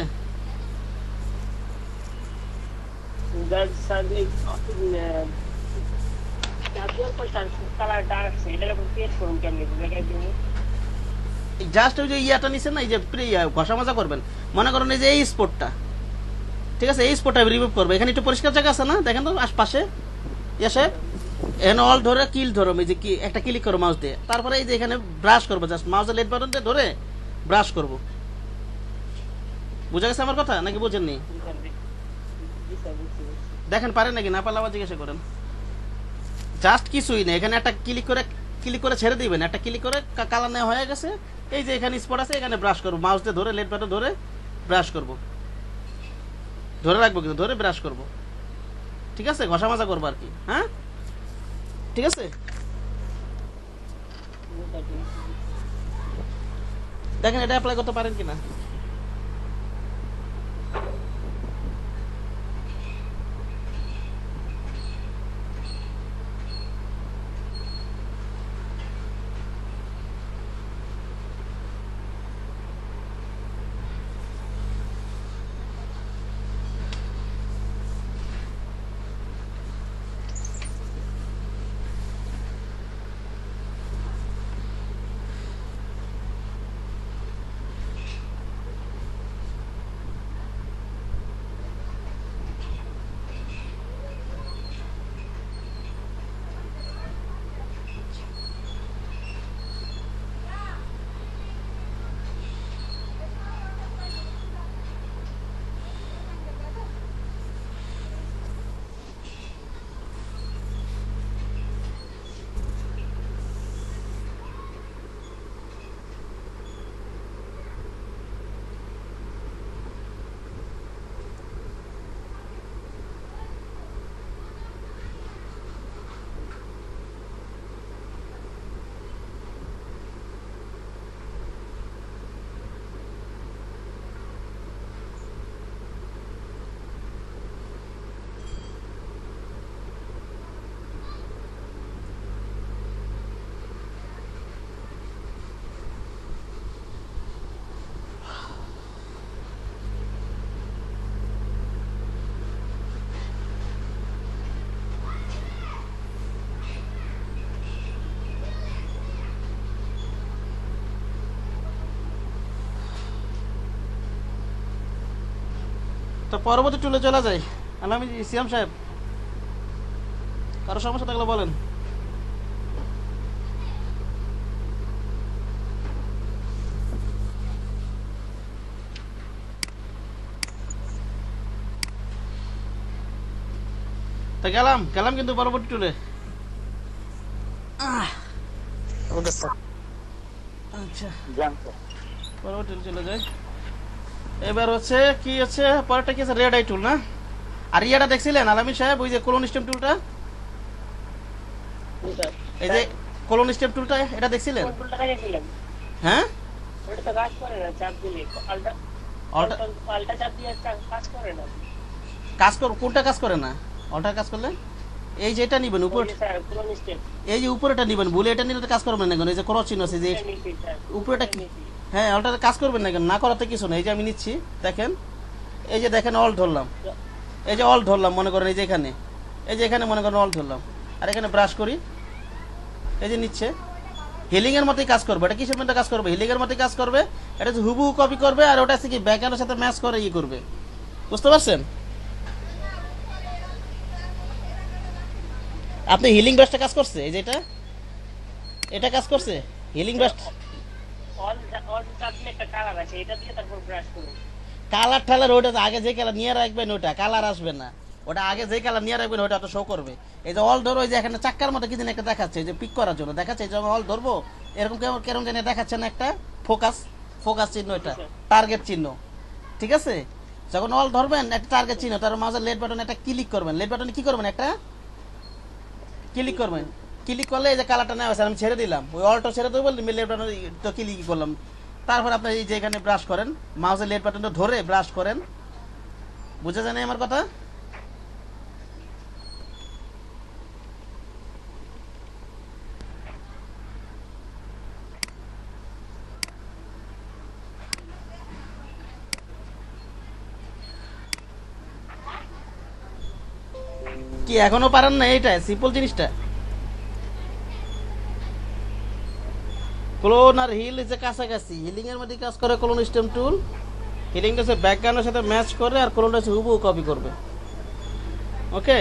জাস্ট ওই যে ইয়াটা নিছেন না, এই যে প্রে- ঘষা মাজা করবেন, মনে করেন এই যে এই স্পটটা ঠিক আছে? এই স্পটটা রিমুভ করব। এখানে একটু পরিষ্কার জায়গা আছে না? দেখেন তো, আশপাশে। এসে এখানে অল ধরে কিল ধরো, এই যে কি, একটা ক্লিক করো মাউস দিয়ে। তারপরে এই যে এখানে ব্রাশ করব জাস্ট মাউসের লেট বাটন দিয়ে ধরে ব্রাশ করব। বুঝা গেছে আমার কথা? নাকি বুঝেননি? দেখেন, পারেন নাকি? না পারলে আবার জিজ্ঞাসা করেন। জাস্ট কিছুই না এখানে একটা ক্লিক করে ক্লিক করে ছেড়ে দিবেন। একটা ক্লিক করে কা- কালার নেওয়া হয়ে গেছে। এই যে এখানে স্পট আছে, এখানে ব্রাশ করব। মাউস দিয়ে ধরে লেট বাটন ধরে ব্রাশ করব। ধরে রাখব কিন্তু, ধরে ব্রাশ করব। ঠিক আছে? ঘষা মাজা করব আর কি হ্যাঁ? ঠিক আছে? দেখেন, এটা অ্যাপ্লাই করতে পারেন কিনা? তো পরবর্তী টুলে চলে যাই। আলামি সিয়াম সাহেব। কারও সমস্যা থাকলে বলেন। তা গেলাম গেলাম কিন্তু পরবর্তী টুলে আচ্ছা। পরবর্তী চলে যাই। এবার হচ্ছে কি হচ্ছে? পরেরটা কি আছে? রেড আই টুল না? আর ইয়াটা দেখছিলেন? আলামিন সাহেব ওই যে কোলন স্টেম টুলটা এই যে কোলন স্টেম টুলটা এটা দেখছিলেন? হ্যাঁ? কাজ করে না চাপ দিলে। পাল্টা অলটা পাল্টা চাপ দিয়ে কাজ করে না। কাজ কর কোনটা কাজ করে না? অলটার কাজ করলে? এই যে এটা নিবেন উপর এই যে উপরেটা নিবেন ভুলে এটা নিলে কাজ করবেন না কেন? এই যে ক্রস চিহ্ন আছে যে উপরেটা হ্যাঁ অলটাতে কাজ করবেন না কেন? না করাতে কিছু না এই যে আমি নিচ্ছি, দেখেন। এই যে দেখেন অল ধরলাম। এই যে অল ধরলাম, মনে করেন এই যে এখানে। এই যে এখানে, মনে করেন অল ধরলাম। আর এখানে ব্রাশ করি। এই যে নিচ্ছে। হিলিংয়ের মতোই কাজ করবে। এটা কিসের মধ্যে কাজ করবে? হিলিংয়ের মতোই কাজ করবে। এটা হুবহু কপি করবে, আর ওটা কি ব্যাকএন্ডের সাথে ম্যাচ করে ই করবে। বুঝতে পারছেন? আপনি হিলিং ব্রাশটা কাজ করছে? এই যে এটা? এটা কাজ করছে? হিলিং ব্রাশ অল অল চাপলে একটা কালার টালার ওটা আগে যে কালার নিয়ে রাখবেন ওটা কালার আসবে না। ওটা আগে যে কালার নিয়ে রাখবেন ওটা তো শো করবে। এই যে অল ধরো ওই যে এখানে চাক্কার মতো কিছু একটা দেখাচ্ছে যে পিক করার জন্য। দেখাচ্ছে যে অল ধরবো? এরকম কেমন কেরম জানি দেখাচ্ছে না একটা? ফোকাস ফোকাস চিহ্ন এটা। টার্গেট চিহ্ন। ঠিক আছে? যখন অল ধরবেন একটা টার্গেট চিহ্ন তার মাঝে লেট বাটন একটা ক্লিক করবেন। লেট বাটনে কি করবেন একটা? ক্লিক করবেন। ক্লিক করলে এই যে কালারটা নেওয়া হয়েছে, আমি ছেড়ে দিলাম। ওই অলটা ছেড়ে দেবো বাটন তো ক্লিক করলাম। তারপর আপনি এই যে এখানে ব্রাশ করেন মাউসের লেট বাটনটা ধরে ব্রাশ করেন। বুঝা যায় না আমার কথা? কি এখনও পারেন না এইটা সিম্পল জিনিসটা। ক্লোন আর হিল যে কাছাকাছি। হিলিং এর মধ্যে কাজ করে ক্লোন স্টেম টুল হিলিংটা হচ্ছে ব্যাকগ্রাউন্ডের সাথে ম্যাচ করে আর ক্লোনটা হচ্ছে হুবহু কপি করবে। ওকে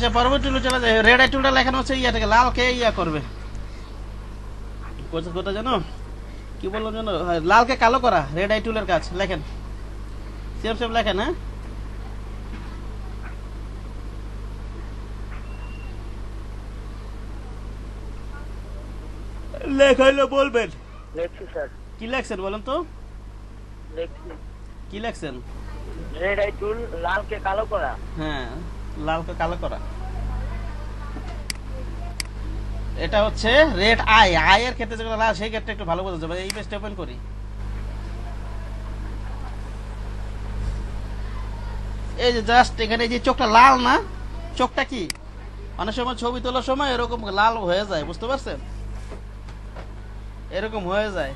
আচ্ছা পরবর্তী টুলে চলে যায় রেড আই টুলটা লেখানো হচ্ছে ইয়া থেকে লাল কে ইয়া করবে? কোথা- জানো? কি বললাম জানো? হ্যাঁ, লালকে কালো করা রেড আই টুলের কাজ। লেখেন। সেম সেম লেখেন হ্যাঁ? লেখাইলে বলবেন। লেখছি স্যার। কি লেখছেন বলেন তো? লেখছি। কি লেখছেন? রেড আই টুল লালকে কালো করা। হ্যাঁ লালকে কালো করা। এটা হচ্ছে রেড আই আই এর ক্ষেত্রে যেগুলো লাল, সেই ক্ষেত্রে একটু ভালো বোঝা যাবে এই পেজটা ওপেন করি। এই যে জাস্ট এখানে যে চোখটা লাল না, চোখটা কি? অনেক সময় ছবি তোলার সময় এরকম লাল হয়ে যায়, বুঝতে পারছেন? এরকম হয়ে যায়।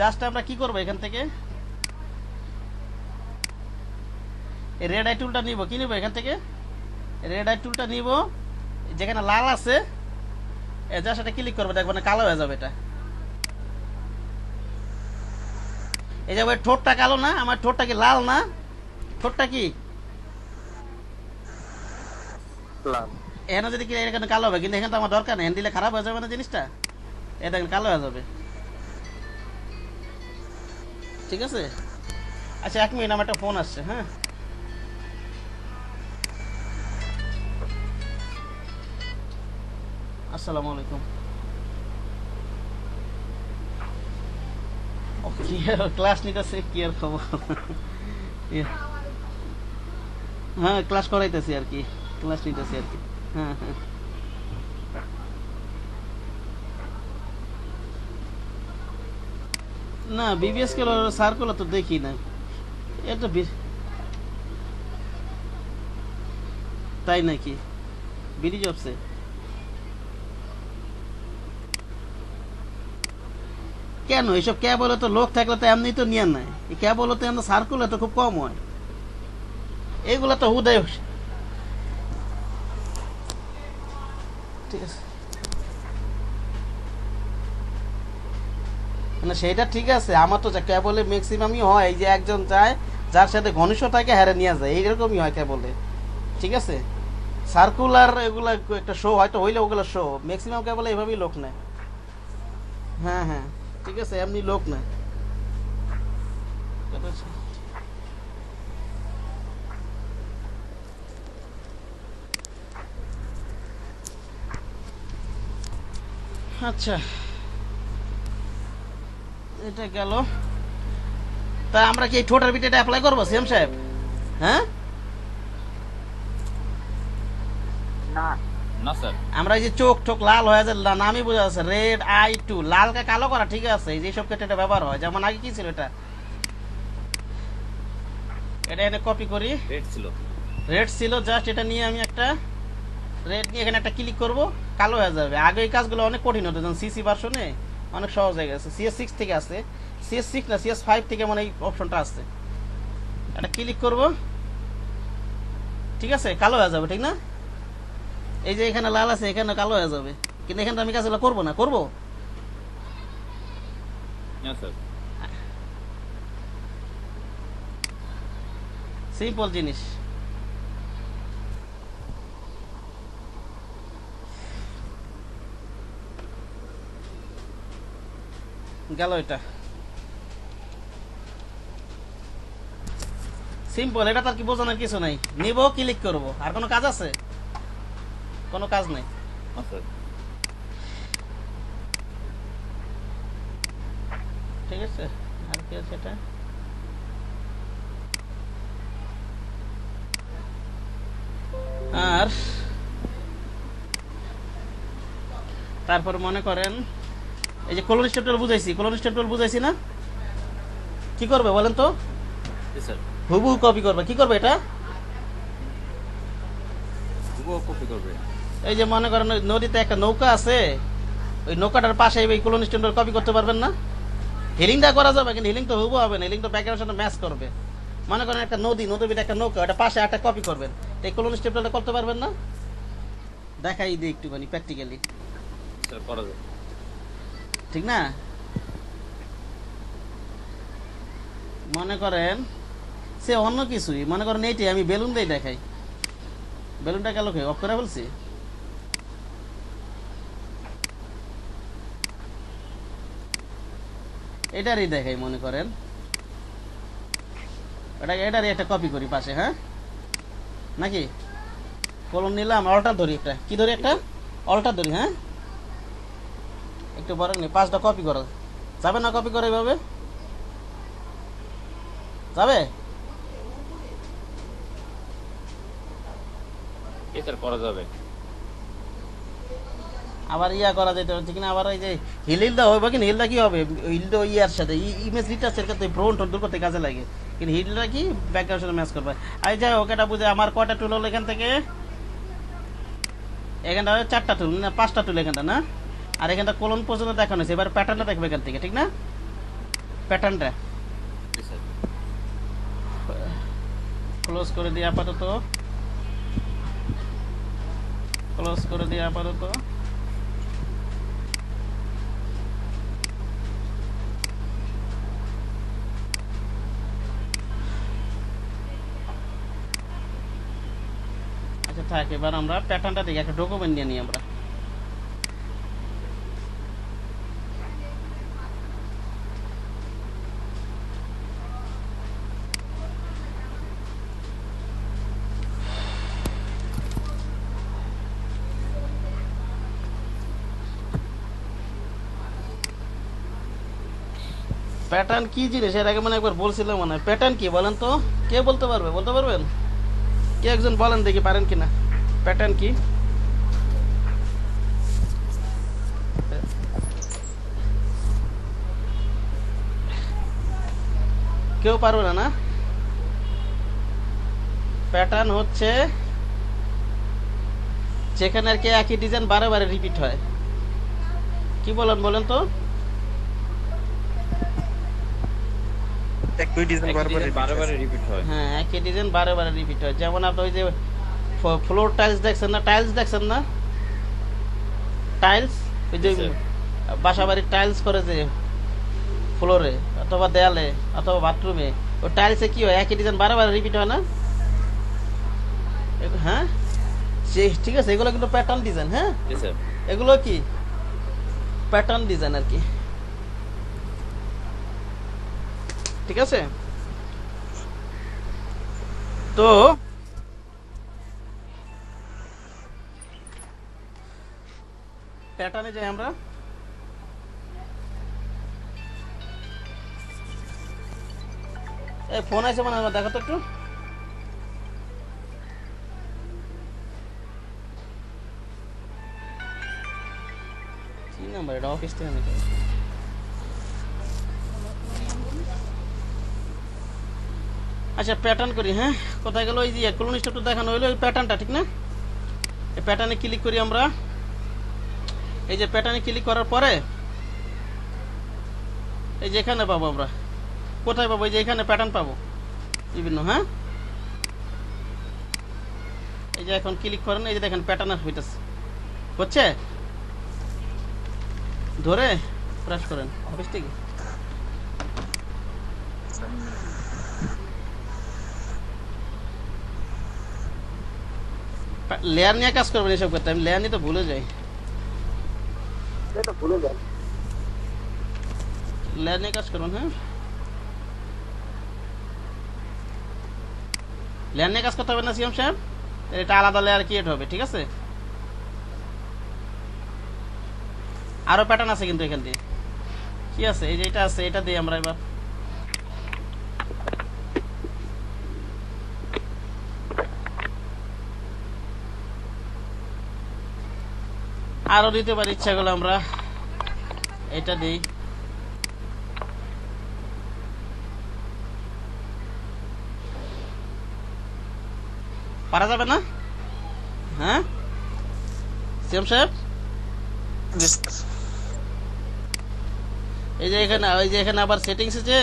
জাস্ট আমরা কি করব এখান থেকে? রেড আই টুলটা নিব। কি নিব এখান থেকে? রেড আই টুলটা নিব। যেখানে লাল আছে যা সেটা ক্লিক করবে দেখবেন কালো হয়ে যাবে এটা। এই যে ঠোঁটটা কালো না আমার ঠোঁটটা কি লাল না? ঠোঁটটা কি? এখানে যদি কি এখানে কালো হবে কিন্তু এখানে তো আমার দরকার নেই। দিলে খারাপ হয়ে যাবে না জিনিসটা? এ দেখেন কালো হয়ে যাবে। ঠিক আছে? আচ্ছা এক মিনিট আমার একটা ফোন আসছে হ্যাঁ? আসসালামু আলাইকুম। কি ক্লাস নিতেছে? কি আর খবর। হ্যাঁ ক্লাস করাইতেছি আর কি। ক্লাস নিতেছি আর কি। হ্যাঁ হ্যাঁ। না বিবিএস কে সার্কুলার তো দেখি না এটা তাই নাকি? বিডি জবসে কেন? এইসব ক্যাব হলে তো লোক থাকলে তো এমনি তো নিয়ে নেয়। এই ক্যাব হলে তো এমন সার্কুলার তো খুব কম হয়। এইগুলো তো হুদায় ঠিক আছে। না, সেটা ঠিক আছে। আমার তো কেবলে ম্যাক্সিমামই হয়, এই যে একজন যায় যার সাথে ঘনিষ্ঠ থাকে হারে নিয়ে যায়। এইরকমই হয় কেবলে। ঠিক আছে? সার্কুলার এগুলা একটা শো হয়তো হইলে ওগুলো শো ম্যাক্সিমাম কেবলে এভাবেই লোক নেয়। হ্যাঁ হ্যাঁ। ঠিক আছে, এমনি লোক হচ্ছে- আচ্ছা এটা গেল। তা আমরা কি এই ঠোঁটের ভিতরে অ্যাপ্লাই করব, সিএম সাহেব? হ্যাঁ? না। না স্যার? আমরা যে চোখ ঠোক লাল হয়ে যায় নামই বোঝা যাচ্ছে রেড আই টু লালকে কালো করা ঠিক আছে? এই সব ক্ষেত্রে এটা ব্যবহার হয়। যেমন আগে কি ছিল এটা? এটা এনে কপি করি। রেড ছিল। রেড ছিল জাস্ট এটা নিয়ে আমি একটা রেড নিয়ে এখানে একটা ক্লিক করব কালো হয়ে যাবে। আগে এই কাজগুলো অনেক কঠিন হতো যেমন সিসি ভার্সনে অনেক সহজ হয়ে গেছে। সিএস সিক্স থেকে আসছে সিএস সিক্স না সিএস ফাইভ থেকে মানে এই অপশনটা আসছে। এটা ক্লিক করব। ঠিক আছে? কালো হয়ে যাবে ঠিক না? এই যে এখানে লাল আছে এখানে কালো হয়ে যাবে। কিন্তু এখানে আমি কাজগুলো করব না করব? সিম্পল জিনিস। গেল এটা। সিম্পল এটা তার কি বোঝানোর কিছু নাই। নিব ক্লিক করব। আর কোনো কাজ আছে? কোনো কাজ নেই। স্যার ঠিক আছে আর কি আছে এটা? আর তারপর মনে করেন এই যে কলোনি স্টেপটল বুঝাইছি কলোনি স্টেপটল বুঝাইছি না? কি করবে বলেন তো? হুবহু কপি করবে। কি করবে এটা? হুবহু কপি করবে। এই যে মনে করেন নদীতে একটা নৌকা আছে ওই নৌকাটার পাশে এই কলোনি স্টেপটল কপি করতে পারবেন না? হিলিংটা করা যাবে কিন্তু হিলিং তো হুবহু হবে না হিলিং তো ব্যাকগ্রাউন্ডের সাথে ম্যাচ করবে। মনে করেন একটা নদী নদীর ভিতরে একটা নৌকা ওটা পাশে একটা কপি করবেন। এই কলোনি স্টেপটলটা করতে পারবেন না? দেখাই দিই একটুখানি প্র্যাকটিক্যালি করা যাবে। ঠিক না? মনে করেন সে অন্য কিছুই মনে করেন এইটাই আমি বেলুন দিয়ে দেখাই। বেলুনটা গেল অফ করে বলছি এটারই দেখাই মনে করেন। এটা এটারই একটা কপি করি পাশে হ্যাঁ? নাকি? কলম নিলাম অল্টার ধরি একটা। কি ধরি একটা? অল্টার ধরি হ্যাঁ? একটু বড় নি, পাঁচটা কপি করো। যাবে না কপি করে এভাবে? যাবে? স্যার করা যাবে। আবার ইয়া করা যেতে হচ্ছে কিনা আবার ওই যে হিলটা হবে কিন্তু হিলটা কি হবে? হিলটা ইয়ার সাথে ইমেজ রিটার্সের ক্ষেত্রে ব্রোন টোন দূর করতে কাজে লাগে। কিন্তু হিলটা কি ব্যাকগ্রাউন্ড সাথে ম্যাচ করবে? আর যাই হোক, এটা বুঝে আমার কয়টা টুল হলো এখান থেকে? এখানটা চারটা টুল না, পাঁচটা টুল এখানটা, না? আর এখানটা কোলন পর্যন্ত দেখানো হয়েছে। এবার প্যাটার্নটা দেখবে এখান থেকে, ঠিক না? প্যাটার্নটা ক্লোজ করে দিই আপাতত। ক্লোজ করে দিই আপাতত আচ্ছা থাক, এবার আমরা প্যাটার্নটা দেখি, একটা ডকুমেন্ট নিয়ে নিই আমরা। প্যাটার্ন কি জিনিস? এর আগে মানে একবার বলছিলাম মানে প্যাটার্ন কি বলেন তো? কে বলতে পারবে? বলতে পারবেন? কে একজন বলেন দেখি পারেন কিনা? প্যাটার্ন কি? কেউ পারবে না না? প্যাটার্ন হচ্ছে যেখানে আর কি একই ডিজাইন বারে বারে রিপিট হয়। কি বলেন বলেন তো? একই ডিজাইন বারবার বারে বারে রিপিট হয়। হ্যাঁ। একই ডিজাইন বারে বারে রিপিট হয়। যেমন আপনি ওই যে ফ্লোর টাইলস দেখছেন না? টাইলস দেখছেন না? টাইলস ওই যে Yes, sir. বাসা বাড়ির টাইলস করে যে ফ্লোরে অথবা দেয়ালে অথবা বাথরুমে ওই টাইলসে কি হয়? একই ডিজাইন বারে বারে রিপিট হয় না? হ্যাঁ? সে- ঠিক আছে এগুলো কিন্তু প্যাটার্ন ডিজাইন হ্যাঁ? এগুলো কি? প্যাটার্ন ডিজাইন আর কি। ঠিক আছে? তো প্যাটার্নে যাই আমরা এই ফোন আছে মানে আমার দেখো তো একটু কি নাম্বার এটা অফিস থেকে নাকি আচ্ছা প্যাটার্ন করি হ্যাঁ কোথায় গেল ওই যে কলোনি স্টপটা দেখানো হইল ওই প্যাটার্নটা ঠিক না এই প্যাটার্নে ক্লিক করি আমরা এই যে প্যাটার্নে ক্লিক করার পরে, এই যে এখানে পাবো আমরা। কোথায় পাবো? এই যে এখানে প্যাটার্ন পাবো। বিভিন্ন হ্যাঁ? এই যে এখন ক্লিক করেন, এই যে দেখেন প্যাটার্ন হইতেছে হচ্ছে? ধরে প্রেস করেন অফিস থেকে। লেয়ার নিয়ে কাজ করবেন এসব করতে, আমি লেয়ার নিয়ে তো ভুলে যাই। লেয়ার নিয়ে কাজ করুন হ্যাঁ? ল্যানে কাজ করতে হবে না, সিএম সাহেব? এটা আলাদা লেয়ার ক্রিয়েট হবে, ঠিক আছে? আরও প্যাটার্ন আছে কিন্তু এখান দিয়ে। কি আছে? এই যে এটা আছে, এটা দিয়ে আমরা এবার আরও দিতে পারি ইচ্ছা করলে আমরা। এটা দিই। পারা যাবে না? হ্যাঁ? সিএম সাহেব? এই যে এখানে ওই যে এখানে আবার সেটিংস আছে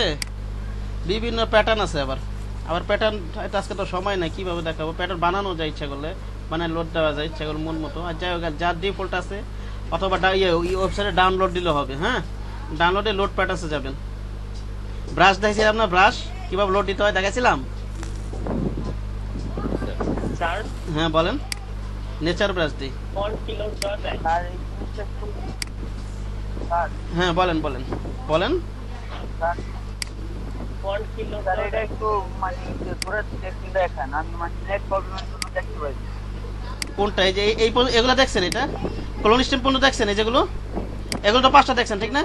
বিভিন্ন প্যাটার্ন আছে আবার। আবার প্যাটার্ন আজকে তো সময় নাই কীভাবে দেখাবো? প্যাটার্ন বানানো যায় ইচ্ছা করলে। মানে লোড দেওয়া যায় ইচ্ছা করলে মন মতো। আর যাই হোক যার ডিফল্ট আছে অথবা ইয়ে ওয়েবসাইটে ডাউনলোড দিলে হবে হ্যাঁ? ডাউনলোডে লোড প্যাটার্সে যাবেন। ব্রাশ দেখেছিলাম না ব্রাশ কীভাবে লোড দিতে হয় দেখাছিলাম স্যার হ্যাঁ বলেন। নেচার ব্রাশ দিই হ্যাঁ বলেন বলেন। বলেন। কোন কিলো এটা একটু মানে একটু দেখান। আমি মানে নেট প্রবলেমের জন্য দেখতে পাই কোনটা? এই যে এই- এগুলো দেখছেন এটা? কোলন স্টেম পণ্য দেখছেন এই যেগুলো? এগুলো তো পাঁচটা দেখছেন ঠিক না?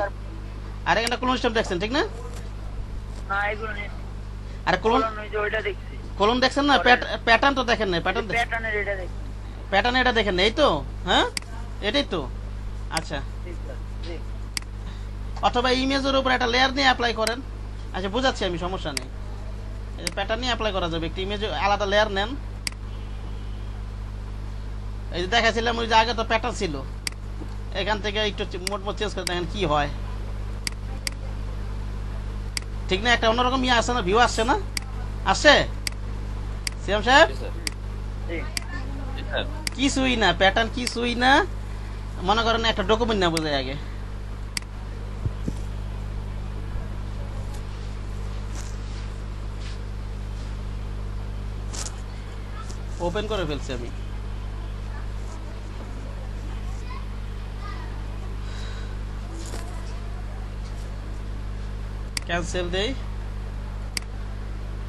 আর এখানটা কোলন স্টেম দেখছেন ঠিক না? না এগুলো নেই। আর কোলন কলন যে ওইটা দেখছি। কোলন দেখছেন না? প্যাটার্ন তো দেখেন না প্যাটার্ন প্যাটার্নের এটা দেখছি। প্যাটার্ন এটা দেখেন না এই তো? হ্যাঁ? এটাই তো? আচ্ছা। অথবা ইমেজের উপর একটা লেয়ার নিয়ে অ্যাপ্লাই করেন। আচ্ছা বুঝাচ্ছি আমি সমস্যা নেই। এই প্যাটার্ন নিয়ে অ্যাপ্লাই করা যাবে একটি ইমেজ আলাদা লেয়ার নেন। এই যে দেখাছিলাম ওই যে আগে তো প্যাটার্ন ছিল। এখান থেকে একটু মোট মোট চেঞ্জ করে দেখেন কি হয়। ঠিক না? একটা অন্যরকম ইয়ে আসছে না? ভিউ আসছে না? আসছে? সিএম সাহেব? জি কিছুই না? প্যাটার্ন কিছুই না? মনে করেন একটা ডকুমেন্ট না বোঝায় আগে। ওপেন করে ফেলছি আমি। ক্যান্সেল দেই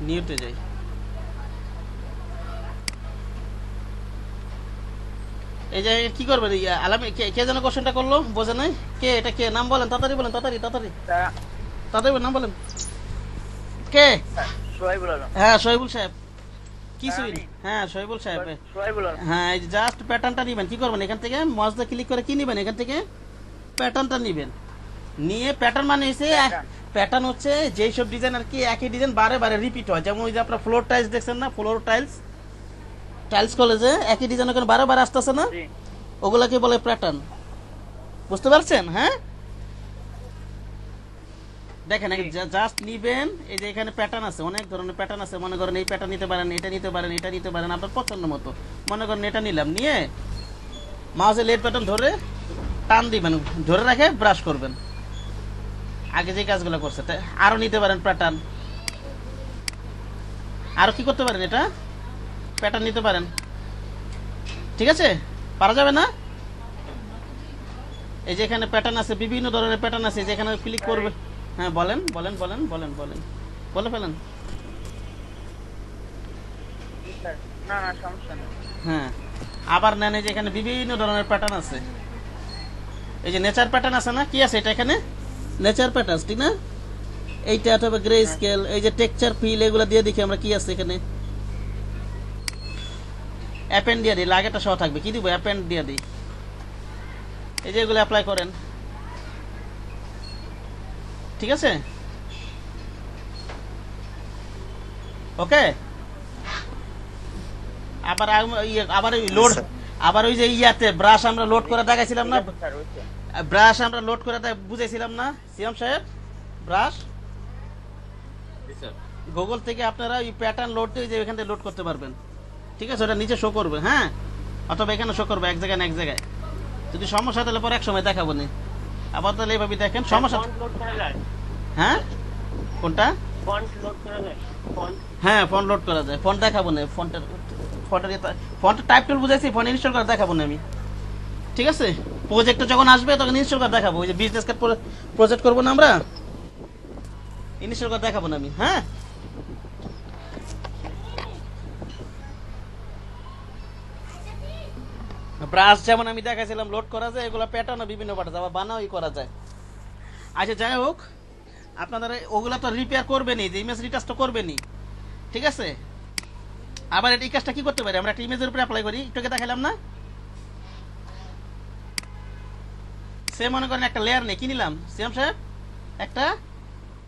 নিউতে যাই। এই যে কি করবেন? এই কে যেন কোশ্চেনটা করল বোঝে নাই? কে এটা কে? নাম বলেন তাড়াতাড়ি বলেন তাড়াতাড়ি তাড়াতাড়ি। তাড়াতাড়ি নাম বলেন। কে? সোহাইবুল আলম। হ্যাঁ সাহেব। কিছুই আমি? হ্যাঁ শহীবুল সাহেব। আলম। হ্যাঁ এই জাস্ট প্যাটার্নটা নেবেন কি করবেন এখান থেকে? মজদা ক্লিক করে কি নেবেন এখান থেকে? প্যাটার্নটা নেবেন। নিয়ে প্যাটার্ন মানে হচ্ছে Pattern. প্যাটার্ন হচ্ছে যেই সব ডিজাইন আর কি একই ডিজাইন বারে বারে রিপিট হয়। যেমন ওই যে আপনার ফ্লোর টাইলস দেখছেন না? ফ্লোর টাইলস টাইলস কলেজে একই ডিজাইন ওখানে বারে বারে আসতেছে না? ওগুলাকে বলে প্যাটার্ন বুঝতে পারছেন? হ্যাঁ? দেখেন জাস্ট নিবেন এই যে এখানে প্যাটার্ন আছে অনেক ধরনের প্যাটার্ন আছে। মনে করেন এই প্যাটার্ন নিতে পারেন এটা নিতে পারেন এটা নিতে পারেন আপনার পছন্দ মতো। মনে করেন এটা নিলাম নিয়ে মাউসে লেট প্যাটার্ন ধরে টান দিবেন ধরে রেখে ব্রাশ করবেন। আগে যে কাজগুলো করছে আরও নিতে পারেন প্যাটার্ন আরও কি করতে পারেন এটা? প্যাটার্ন নিতে পারেন। ঠিক আছে? পারা যাবে না? এই যে এখানে প্যাটার্ন আছে বিভিন্ন ধরনের প্যাটার্ন আছে যেখানে ক্লিক করবে। হ্যাঁ বলেন বলেন বলেন বলেন বলেন। বলে ফেলেন। না না হ্যাঁ। আবার নেন এই যে এখানে বিভিন্ন ধরনের প্যাটার্ন আছে। এই যে নেচার প্যাটার্ন আছে না? কি আছে এটা এখানে? নেচার প্যাটার্ন ঠিক না? এইটা অথবা গ্রে স্কেল এই যে টেক্সচার ফিল এগুলো দিয়ে দেখি আমরা কি আছে এখানে। অ্যাপেন্ড দিয়ে দিই লাগেটা সহ থাকবে। কি দিব? অ্যাপেন্ড দিয়ে দিই এই যে এগুলো অ্যাপ্লাই করেন। ঠিক আছে? ওকে আবার ইয়ে, আবার লোড আবার ওই যে ইয়াতে ব্রাশ আমরা লোড করে দেখাইছিলাম না? ব্রাশ আমরা লোড করে বুঝাইছিলাম না। সিএম সাহেব ব্রাশ গুগল থেকে আপনারা ওই প্যাটার্ন লোড দিয়ে যে এখান থেকে লোড করতে পারবেন। ঠিক আছে ওটা নিচে শো করবে হ্যাঁ? অথবা এখানে শো করবে এক জায়গায় না এক জায়গায়। যদি সমস্যা হয় তাহলে পরে এক সময় দেখাবো নি। আবার তাহলে এইভাবে দেখেন সমস্যা লোড করা যায়? হ্যাঁ? কোনটা? ফন্ট লোড করা যায়? ফন্ট হ্যাঁ ফোন লোড করা যায়। ফোন দেখাবো না ফোনটা ফোনটা ফোনটা টাইপ টুল বুঝাইছি ফোন ইনস্টল করে দেখাবো না আমি। ঠিক আছে? প্রজেক্টটা যখন আসবে, তখন ইনস্টল করে দেখাবো। ওই যে বিজনেস কার্ড প্রজেক্ট করব না আমরা? ইনস্টল করে দেখাবো না আমি হ্যাঁ? ব্রাশ যেমন আমি দেখাইছিলাম লোড করা যায়, এগুলো প্যাটার্ন বিভিন্ন পাঠাতে আবার বানাওই করা যায়। আচ্ছা যাই হোক আপনারা ওগুলা তো রিপেয়ার করবেনই, যে ইমেজ রিটাচ তো করবেনই। ঠিক আছে? আবার এই কাজটা কি করতে পারি? আমরা একটা ইমেজের উপরে অ্যাপ্লাই করি, একটু দেখালাম না? সে মনে করেন একটা লেয়ার নেই কি নিলাম? সিএম সাহেব, একটা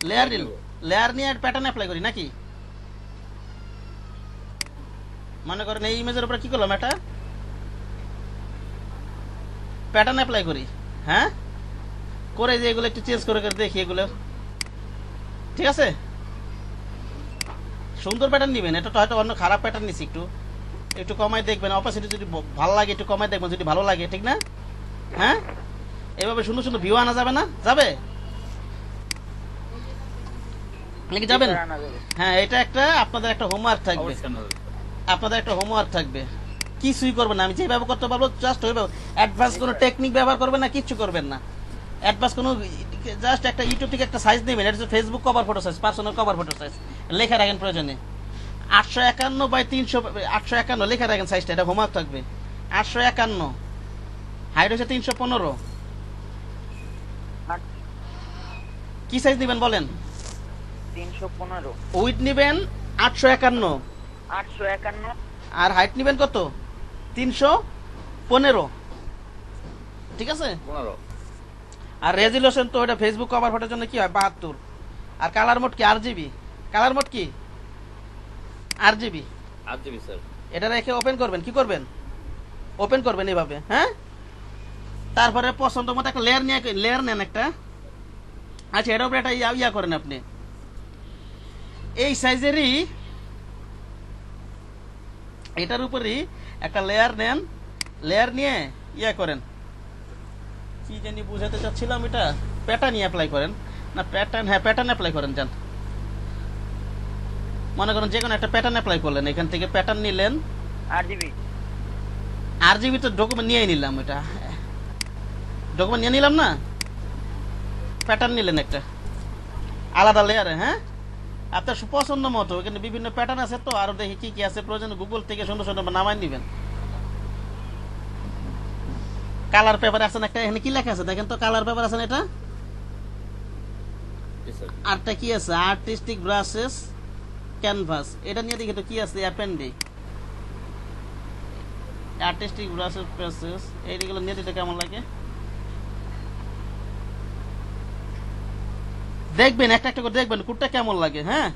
লেয়ার নিল। লেয়ার নিয়ে প্যাটার্ন অ্যাপ্লাই করি, নাকি? মনে করেন এই ইমেজের উপরে কি করলাম একটা প্যাটার্ন অ্যাপ্লাই করি হ্যাঁ? করে যে এগুলো একটু চেঞ্জ করে করে দেখি এগুলো। ঠিক আছে? সুন্দর প্যাটার্ন নিবেন, এটা তো হয়তো অন্য খারাপ প্যাটার্ন নিছি একটু। একটু কমাই দেখবেন অপাসিটি যদি ভালো লাগে, একটু কমাই দেখবেন, যদি ভালো লাগে, ঠিক না? হ্যাঁ? এভাবে সুন্দর সুন্দর ভিউ আনা যাবে না? যাবে? নাকি যাবেন? হ্যাঁ এটা একটা আপনাদের একটা হোমওয়ার্ক থাকবে। আপনাদের একটা হোমওয়ার্ক থাকবে। কিছুই করবেন না? আমি যেভাবে করতে পারব জাস্ট ওইভাবে। অ্যাডভান্স কোনো টেকনিক ব্যবহার করবেন না কিচ্ছু করবেন না। অ্যাডভান্স কোনো জাস্ট একটা ইউটিউব থেকে একটা সাইজ নেবেন। এটা হচ্ছে Facebook cover photo size personal cover photo size লেখা রাখেন প্রয়োজনে। আটশো একান্ন বাই তিনশো আটশো একান্ন লেখা রাখেন সাইজটা এটা হোমওয়ার্ক থাকবে। আটশো একান্ন। হাইট হচ্ছে তিনশো পনেরো আর কি সাইজ নেবেন বলেন? তিনশো পনেরো। উইথ নেবেন আটশো একান্ন। আটশো একান্ন। আর হাইট নেবেন কত? তিনশো পনেরো। ঠিক আছে? পনেরো। আর রেজুলেশন তো ওটা ফেসবুক কভার ফটোর জন্য কি হয়? বাহাত্তর। আর কালার মোড কি? আর জিবি কালার মোড কি? আর জিবি আট জিবি স্যার এটা রেখে ওপেন করবেন। কি করবেন? ওপেন করবেন এইভাবে হ্যাঁ? তারপরে পছন্দ মতো একটা লেয়ার নিয়ে লেয়ার নেন একটা। আচ্ছা এটার উপরে একটা ইয়া ইয়া করেন আপনি। এই সাইজেরই এটার উপরই একটা লেয়ার নেন লেয়ার নিয়ে ইয়া করেন। কি জানি বুঝাতে চাচ্ছিলাম এটা। প্যাটার্ন অ্যাপ্লাই করেন। না প্যাটার্ন হ্যাঁ প্যাটার্ন অ্যাপ্লাই করেন যান মনে করেন যে কোনো একটা প্যাটার্ন অ্যাপ্লাই করলেন এখান থেকে প্যাটার্ন নিলেন। আট জিবি আর জিবি তো ডকুমেন্ট নিয়েই নিলাম এটা। ডকুমেন্ট নিয়ে নিলাম না? প্যাটার্ন নিলেন একটা। আলাদা লেয়ারে হ্যাঁ? আপনার সু- পছন্দ মতো এখানে বিভিন্ন প্যাটার্ন আছে তো আরও দেখি কি কি আছে। প্রয়োজন গুগল থেকে সুন্দর সুন্দর নামাই নিবেন কালার পেপার আছে না একটা এখানে কি লেখা আছে? দেখেন তো কালার পেপার আছে না এটা? আরটা কি আছে? আর্টিস্টিক ব্রাশেস ক্যানভাস এটা নিয়ে দেখি তো কি আছে অ্যাপেন্ডি আর্টিস্টিক ব্রাশেস ব্রাশেস এইগুলো নিয়ে দিতে কেমন লাগে? দেখবেন একটা একটা করে দেখবেন কুটটা কেমন লাগে হ্যাঁ?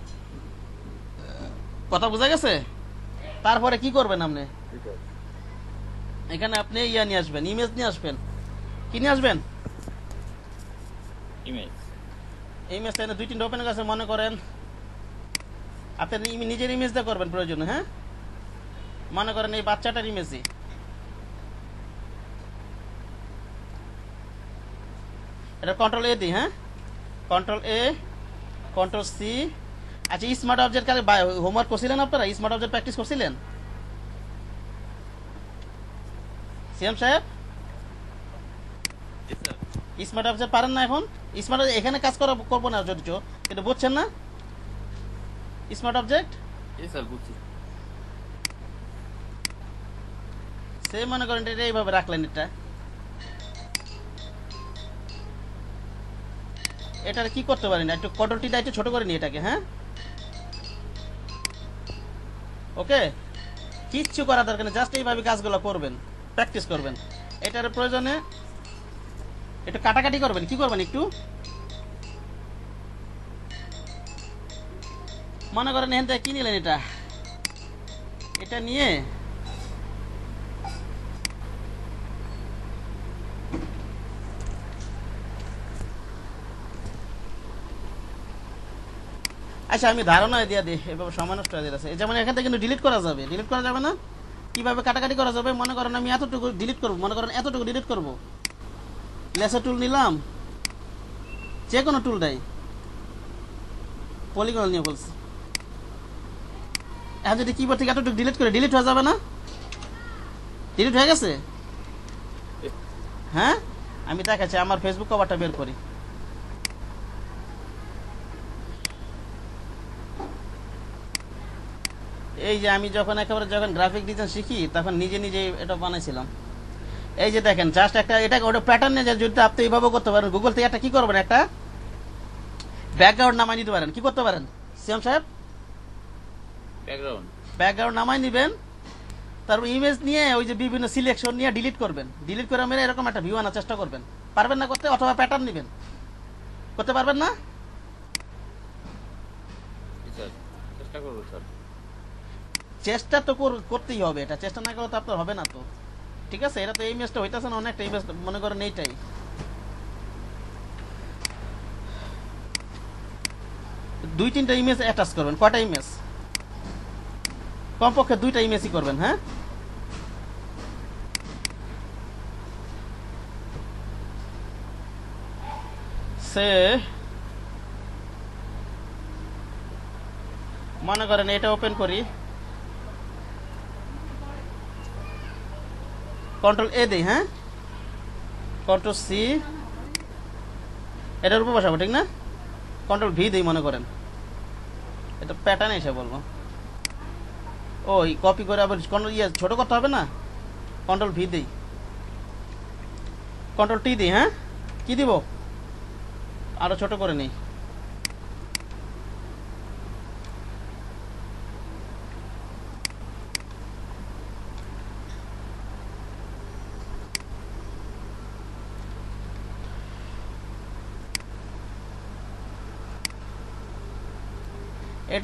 কথা বোঝা গেছে? তারপরে কি করবেন আপনি? এখানে আপনি ইয়া নিয়ে আসবেন ইমেজ নিয়ে আসবেন। কি নিয়ে আসবেন? ইমেজ ইমেজ এনে দুই তিনটা ওপেন আছে মনে করেন। আপনি নিজের ইমেজ দিয়ে করবেন প্রয়োজন হ্যাঁ? মনে করেন এই বাচ্চাটার ইমেজই এটা কন্ট্রোল এ দিই হ্যাঁ? কন্ট্রোল এ কন্ট্রোল সি আচ্ছা স্মার্ট অবজেক্ট কালে হোমওয়ার্ক করছিলেন আপনারা? স্মার্ট অবজেক্ট প্র্যাকটিস করছিলেন? সিএম সাহেব? স্মার্ট অবজেক্ট পারেন না এখন? স্মার্ট এখানে কাজ করা করব না যদি কিন্তু বুঝছেন না? স্মার্ট অবজেক্ট সে মনে করেন এটা এইভাবে রাখলেন এটা। এটার কি করতে পারি না? একটু কটরটিটা একটু ছোট করে নি এটাকে হ্যাঁ? ওকে? কিচ্ছু করা দরকার নেই, জাস্ট এইভাবে কাজগুলো করবেন, প্র্যাকটিস করবেন। এটার প্রয়োজনে একটু কাটাকাটি করবেন, কি করবেন একটু? মনে করেন এখান থেকে কি নিলেন এটা? এটা নিয়ে আচ্ছা আমি ধারণা দিয়ে দিই, এভাবে সময় নষ্ট হয়ে যাচ্ছে যেমন এখান থেকে কিন্তু ডিলিট করা যাবে। ডিলিট করা যাবে না? কীভাবে কাটাকাটি করা যাবে? মনে করেন আমি এতটুকু ডিলিট করব, মনে করেন এতটুকু ডিলিট করব। লেসার টুল নিলাম। যে কোনো টুলটাই পলিগন নিয়ে বলছি। এখন যদি কিবোর্ড থেকে এতটুকু ডিলিট করে ডিলিট হয়ে যাবে না? ডিলিট হয়ে গেছে? হ্যাঁ? আমি দেখাচ্ছি আমার ফেসবুক কভারটা বের করি। এই যে আমি যখন একেবারে যখন গ্রাফিক ডিজাইন শিখি তখন নিজে নিজে এটা বানাইছিলাম। এই যে দেখেন জাস্ট একটা এটা ওটা প্যাটার্নে যদি আপনি এইভাবে করতে পারেন গুগল থেকে একটা কি করবেন একটা? ব্যাকগ্রাউন্ড নামাই নিতে পারেন। কি করতে পারেন? সিএম সাহেব? ব্যাকগ্রাউন্ড ব্যাকগ্রাউন্ড নামাই নেবেন। তারপর ইমেজ নিয়ে ওই যে বিভিন্ন সিলেকশন নিয়ে ডিলিট করবেন। ডিলিট করে মেরে এরকম একটা ভিউ আনার চেষ্টা করবেন। পারবেন না করতে? অথবা প্যাটার্ন নেবেন। করতে পারবেন না? স্যার। চেষ্টা করব স্যার। চেষ্টা তো কর- করতেই হবে। এটা চেষ্টা না করলে তো আপনার হবে না তো। ঠিক আছে? এটা তো এই ম্যাচটা হইতেছে না, অনেকটা ইমেজ মনে করেন এইটাই। দুই, তিনটা ইমেজ অ্যাটাচ করবেন। কয়টা ইমেজ কমপক্ষে দুইটা ইমেজই করবেন হ্যাঁ? সে মনে করেন এটা ওপেন করি। কন্ট্রোল এ দেই হ্যাঁ? কন্ট্রোল সি এটার উপর বসাবো, ঠিক না? কন্ট্রোল ভি দেই, মনে করেন। এটা প্যাটার্ন এসে বলব। ওই কপি করে আবার কন্ট্রোল ইয়ে ছোট করতে হবে না? কন্ট্রোল ভি দেই। কন্ট্রোল টি দিই হ্যাঁ? কি দিব? আরও ছোট করে নেই।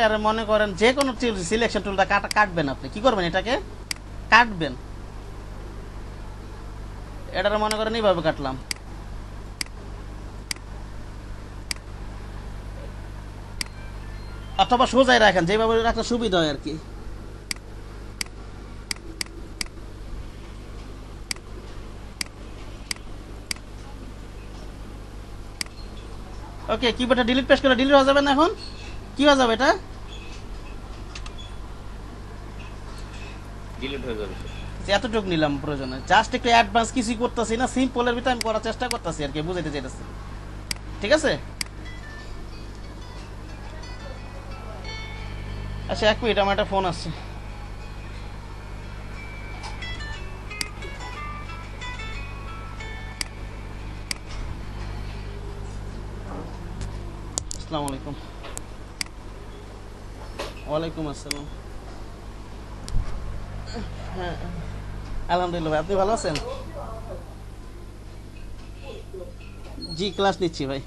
এটার মনে করেন যে কোনো সিলেকশন টুলটা কাটা কাটবেন আপনি। কি করবেন এটাকে? কাটবেন। এটার মনে করেন এইভাবে কাটলাম। অথবা সোজাই রাখেন, যেভাবে রাখলে সুবিধা হয় আর কি। ওকে কিবোর্ডটা ডিলিট পেশ করে ডিলিট হয়ে যাবে না এখন? কি হয়ে যাবে এটা? ডিলিট হয়ে এতটুকু নিলাম প্রয়োজনে। জাস্ট একটু অ্যাডভান্স কিছুই করতেছি না সিম্পলের ভিতরে আমি করার চেষ্টা করতেছি আর কি, বুঝাইতে চাইতেছি। ঠিক আছে? আচ্ছা এক মিনিট, আমার একটা ফোন আসছে। আসসালামু আলাইকুম। ওয়ালাইকুম আসসালাম। হ্যাঁ আলহামদুলিল্লাহ ভাই আপনি ভালো আছেন? জি ক্লাস নিচ্ছি ভাই।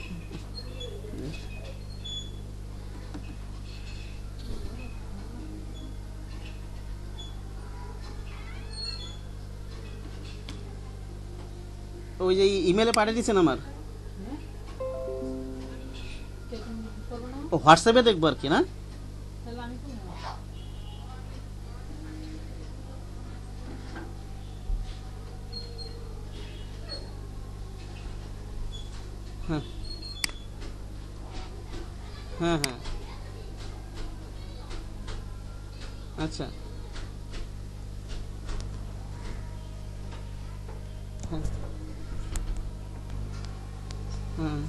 ওই যে ইমেলে পাঠিয়ে দিচ্ছেন আমার? ও হোয়াটসঅ্যাপে দেখব আর কি না হ্যাঁ হ্যাঁ হ্যাঁ। আচ্ছা। হ্যাঁ। হ্যাঁ।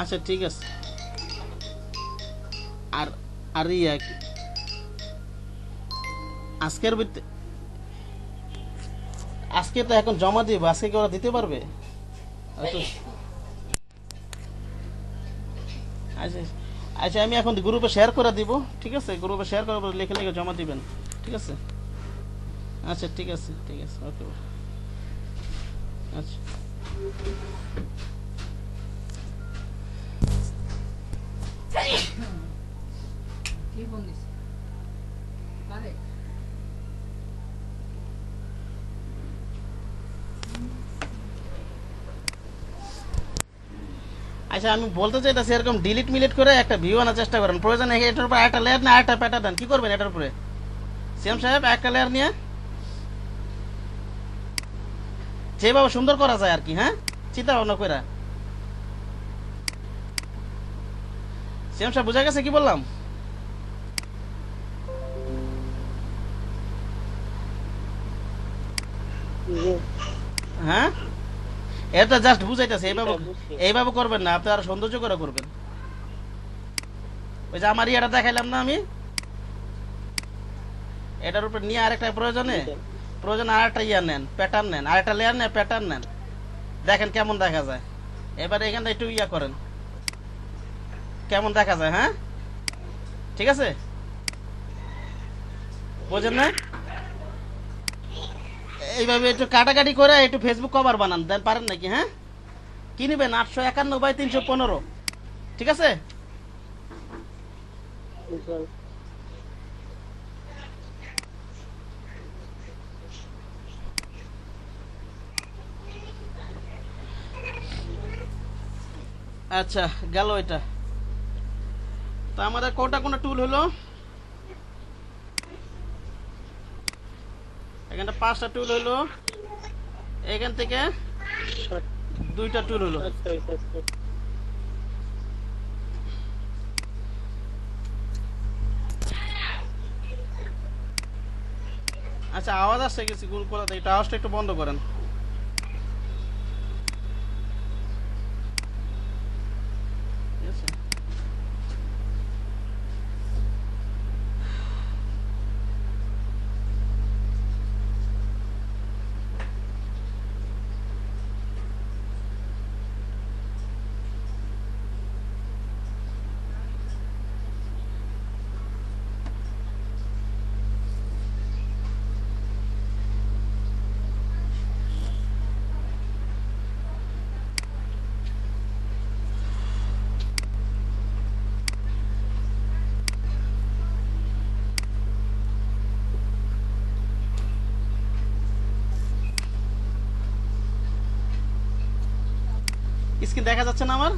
আচ্ছা ঠিক আছে। আর আর ইয়া আজকের আজকে তো এখন জমা দিব, আজকে কি ওরা দিতে পারবে? আচ্ছা আচ্ছা আমি এখন গ্রুপে শেয়ার করে দিব, ঠিক আছে? গ্রুপে শেয়ার করে লিখে লিখে জমা দিবেন, ঠিক আছে? আচ্ছা ঠিক আছে ঠিক আছে, ওকে। আচ্ছা। কি ফোন দিছে কারে আচ্ছা আমি বলতে চাইতেছি এরকম ডিলিট মিলিট করে একটা ভিউ আনার চেষ্টা করেন। প্রয়োজন এটার উপর একটা লেয়ার না একটা প্যাটার দেন। কি করবেন এটার উপরে? সিএম সাহেব, একটা লেয়ার নিয়ে। যেভাবে সুন্দর করা যায় আর কি হ্যাঁ? চিন্তা ভাবনা করে সিএম সাহেব, বুঝা গেছে কি বললাম? এটা জাস্ট বুঝাইতেছে এইভাবে এইভাবে করবেন না আপনি আরও সৌন্দর্য করে করবেন। ওই যে আমার ইয়েটা দেখাইলাম না আমি? এটার উপর নিয়ে আরেকটা প্রয়োজনে? প্রয়োজন আরেকটা ইয়া নেন প্যাটার্ন নেন আরেকটা লেয়ার নেন প্যাটার্ন নেন। দেখেন কেমন দেখা যায়। এবার এখানটা একটু ইয়া করেন। কেমন দেখা যায় হ্যাঁ? ঠিক আছে? বোঝেন না? এইভাবে একটু কাটাকাটি করে একটু ফেসবুক কভার বানান, দেন পারেন নাকি হ্যাঁ? কিনবেন আটশো একান্ন বাই তিনশো পনেরো। ঠিক আছে? আচ্ছা গেল এটা। তা আমাদের কোটা কোনটা টুল হলো? এখানটা পাঁচটা টুল হলো এখান থেকে দুইটা টুল হলো আচ্ছা আওয়াজ আসছে গেছি গুল কোথা থেকে? আওয়াজটা একটু বন্ধ করেন ঠিক আছে? স্ক্রিন দেখা যাচ্ছে না আমার?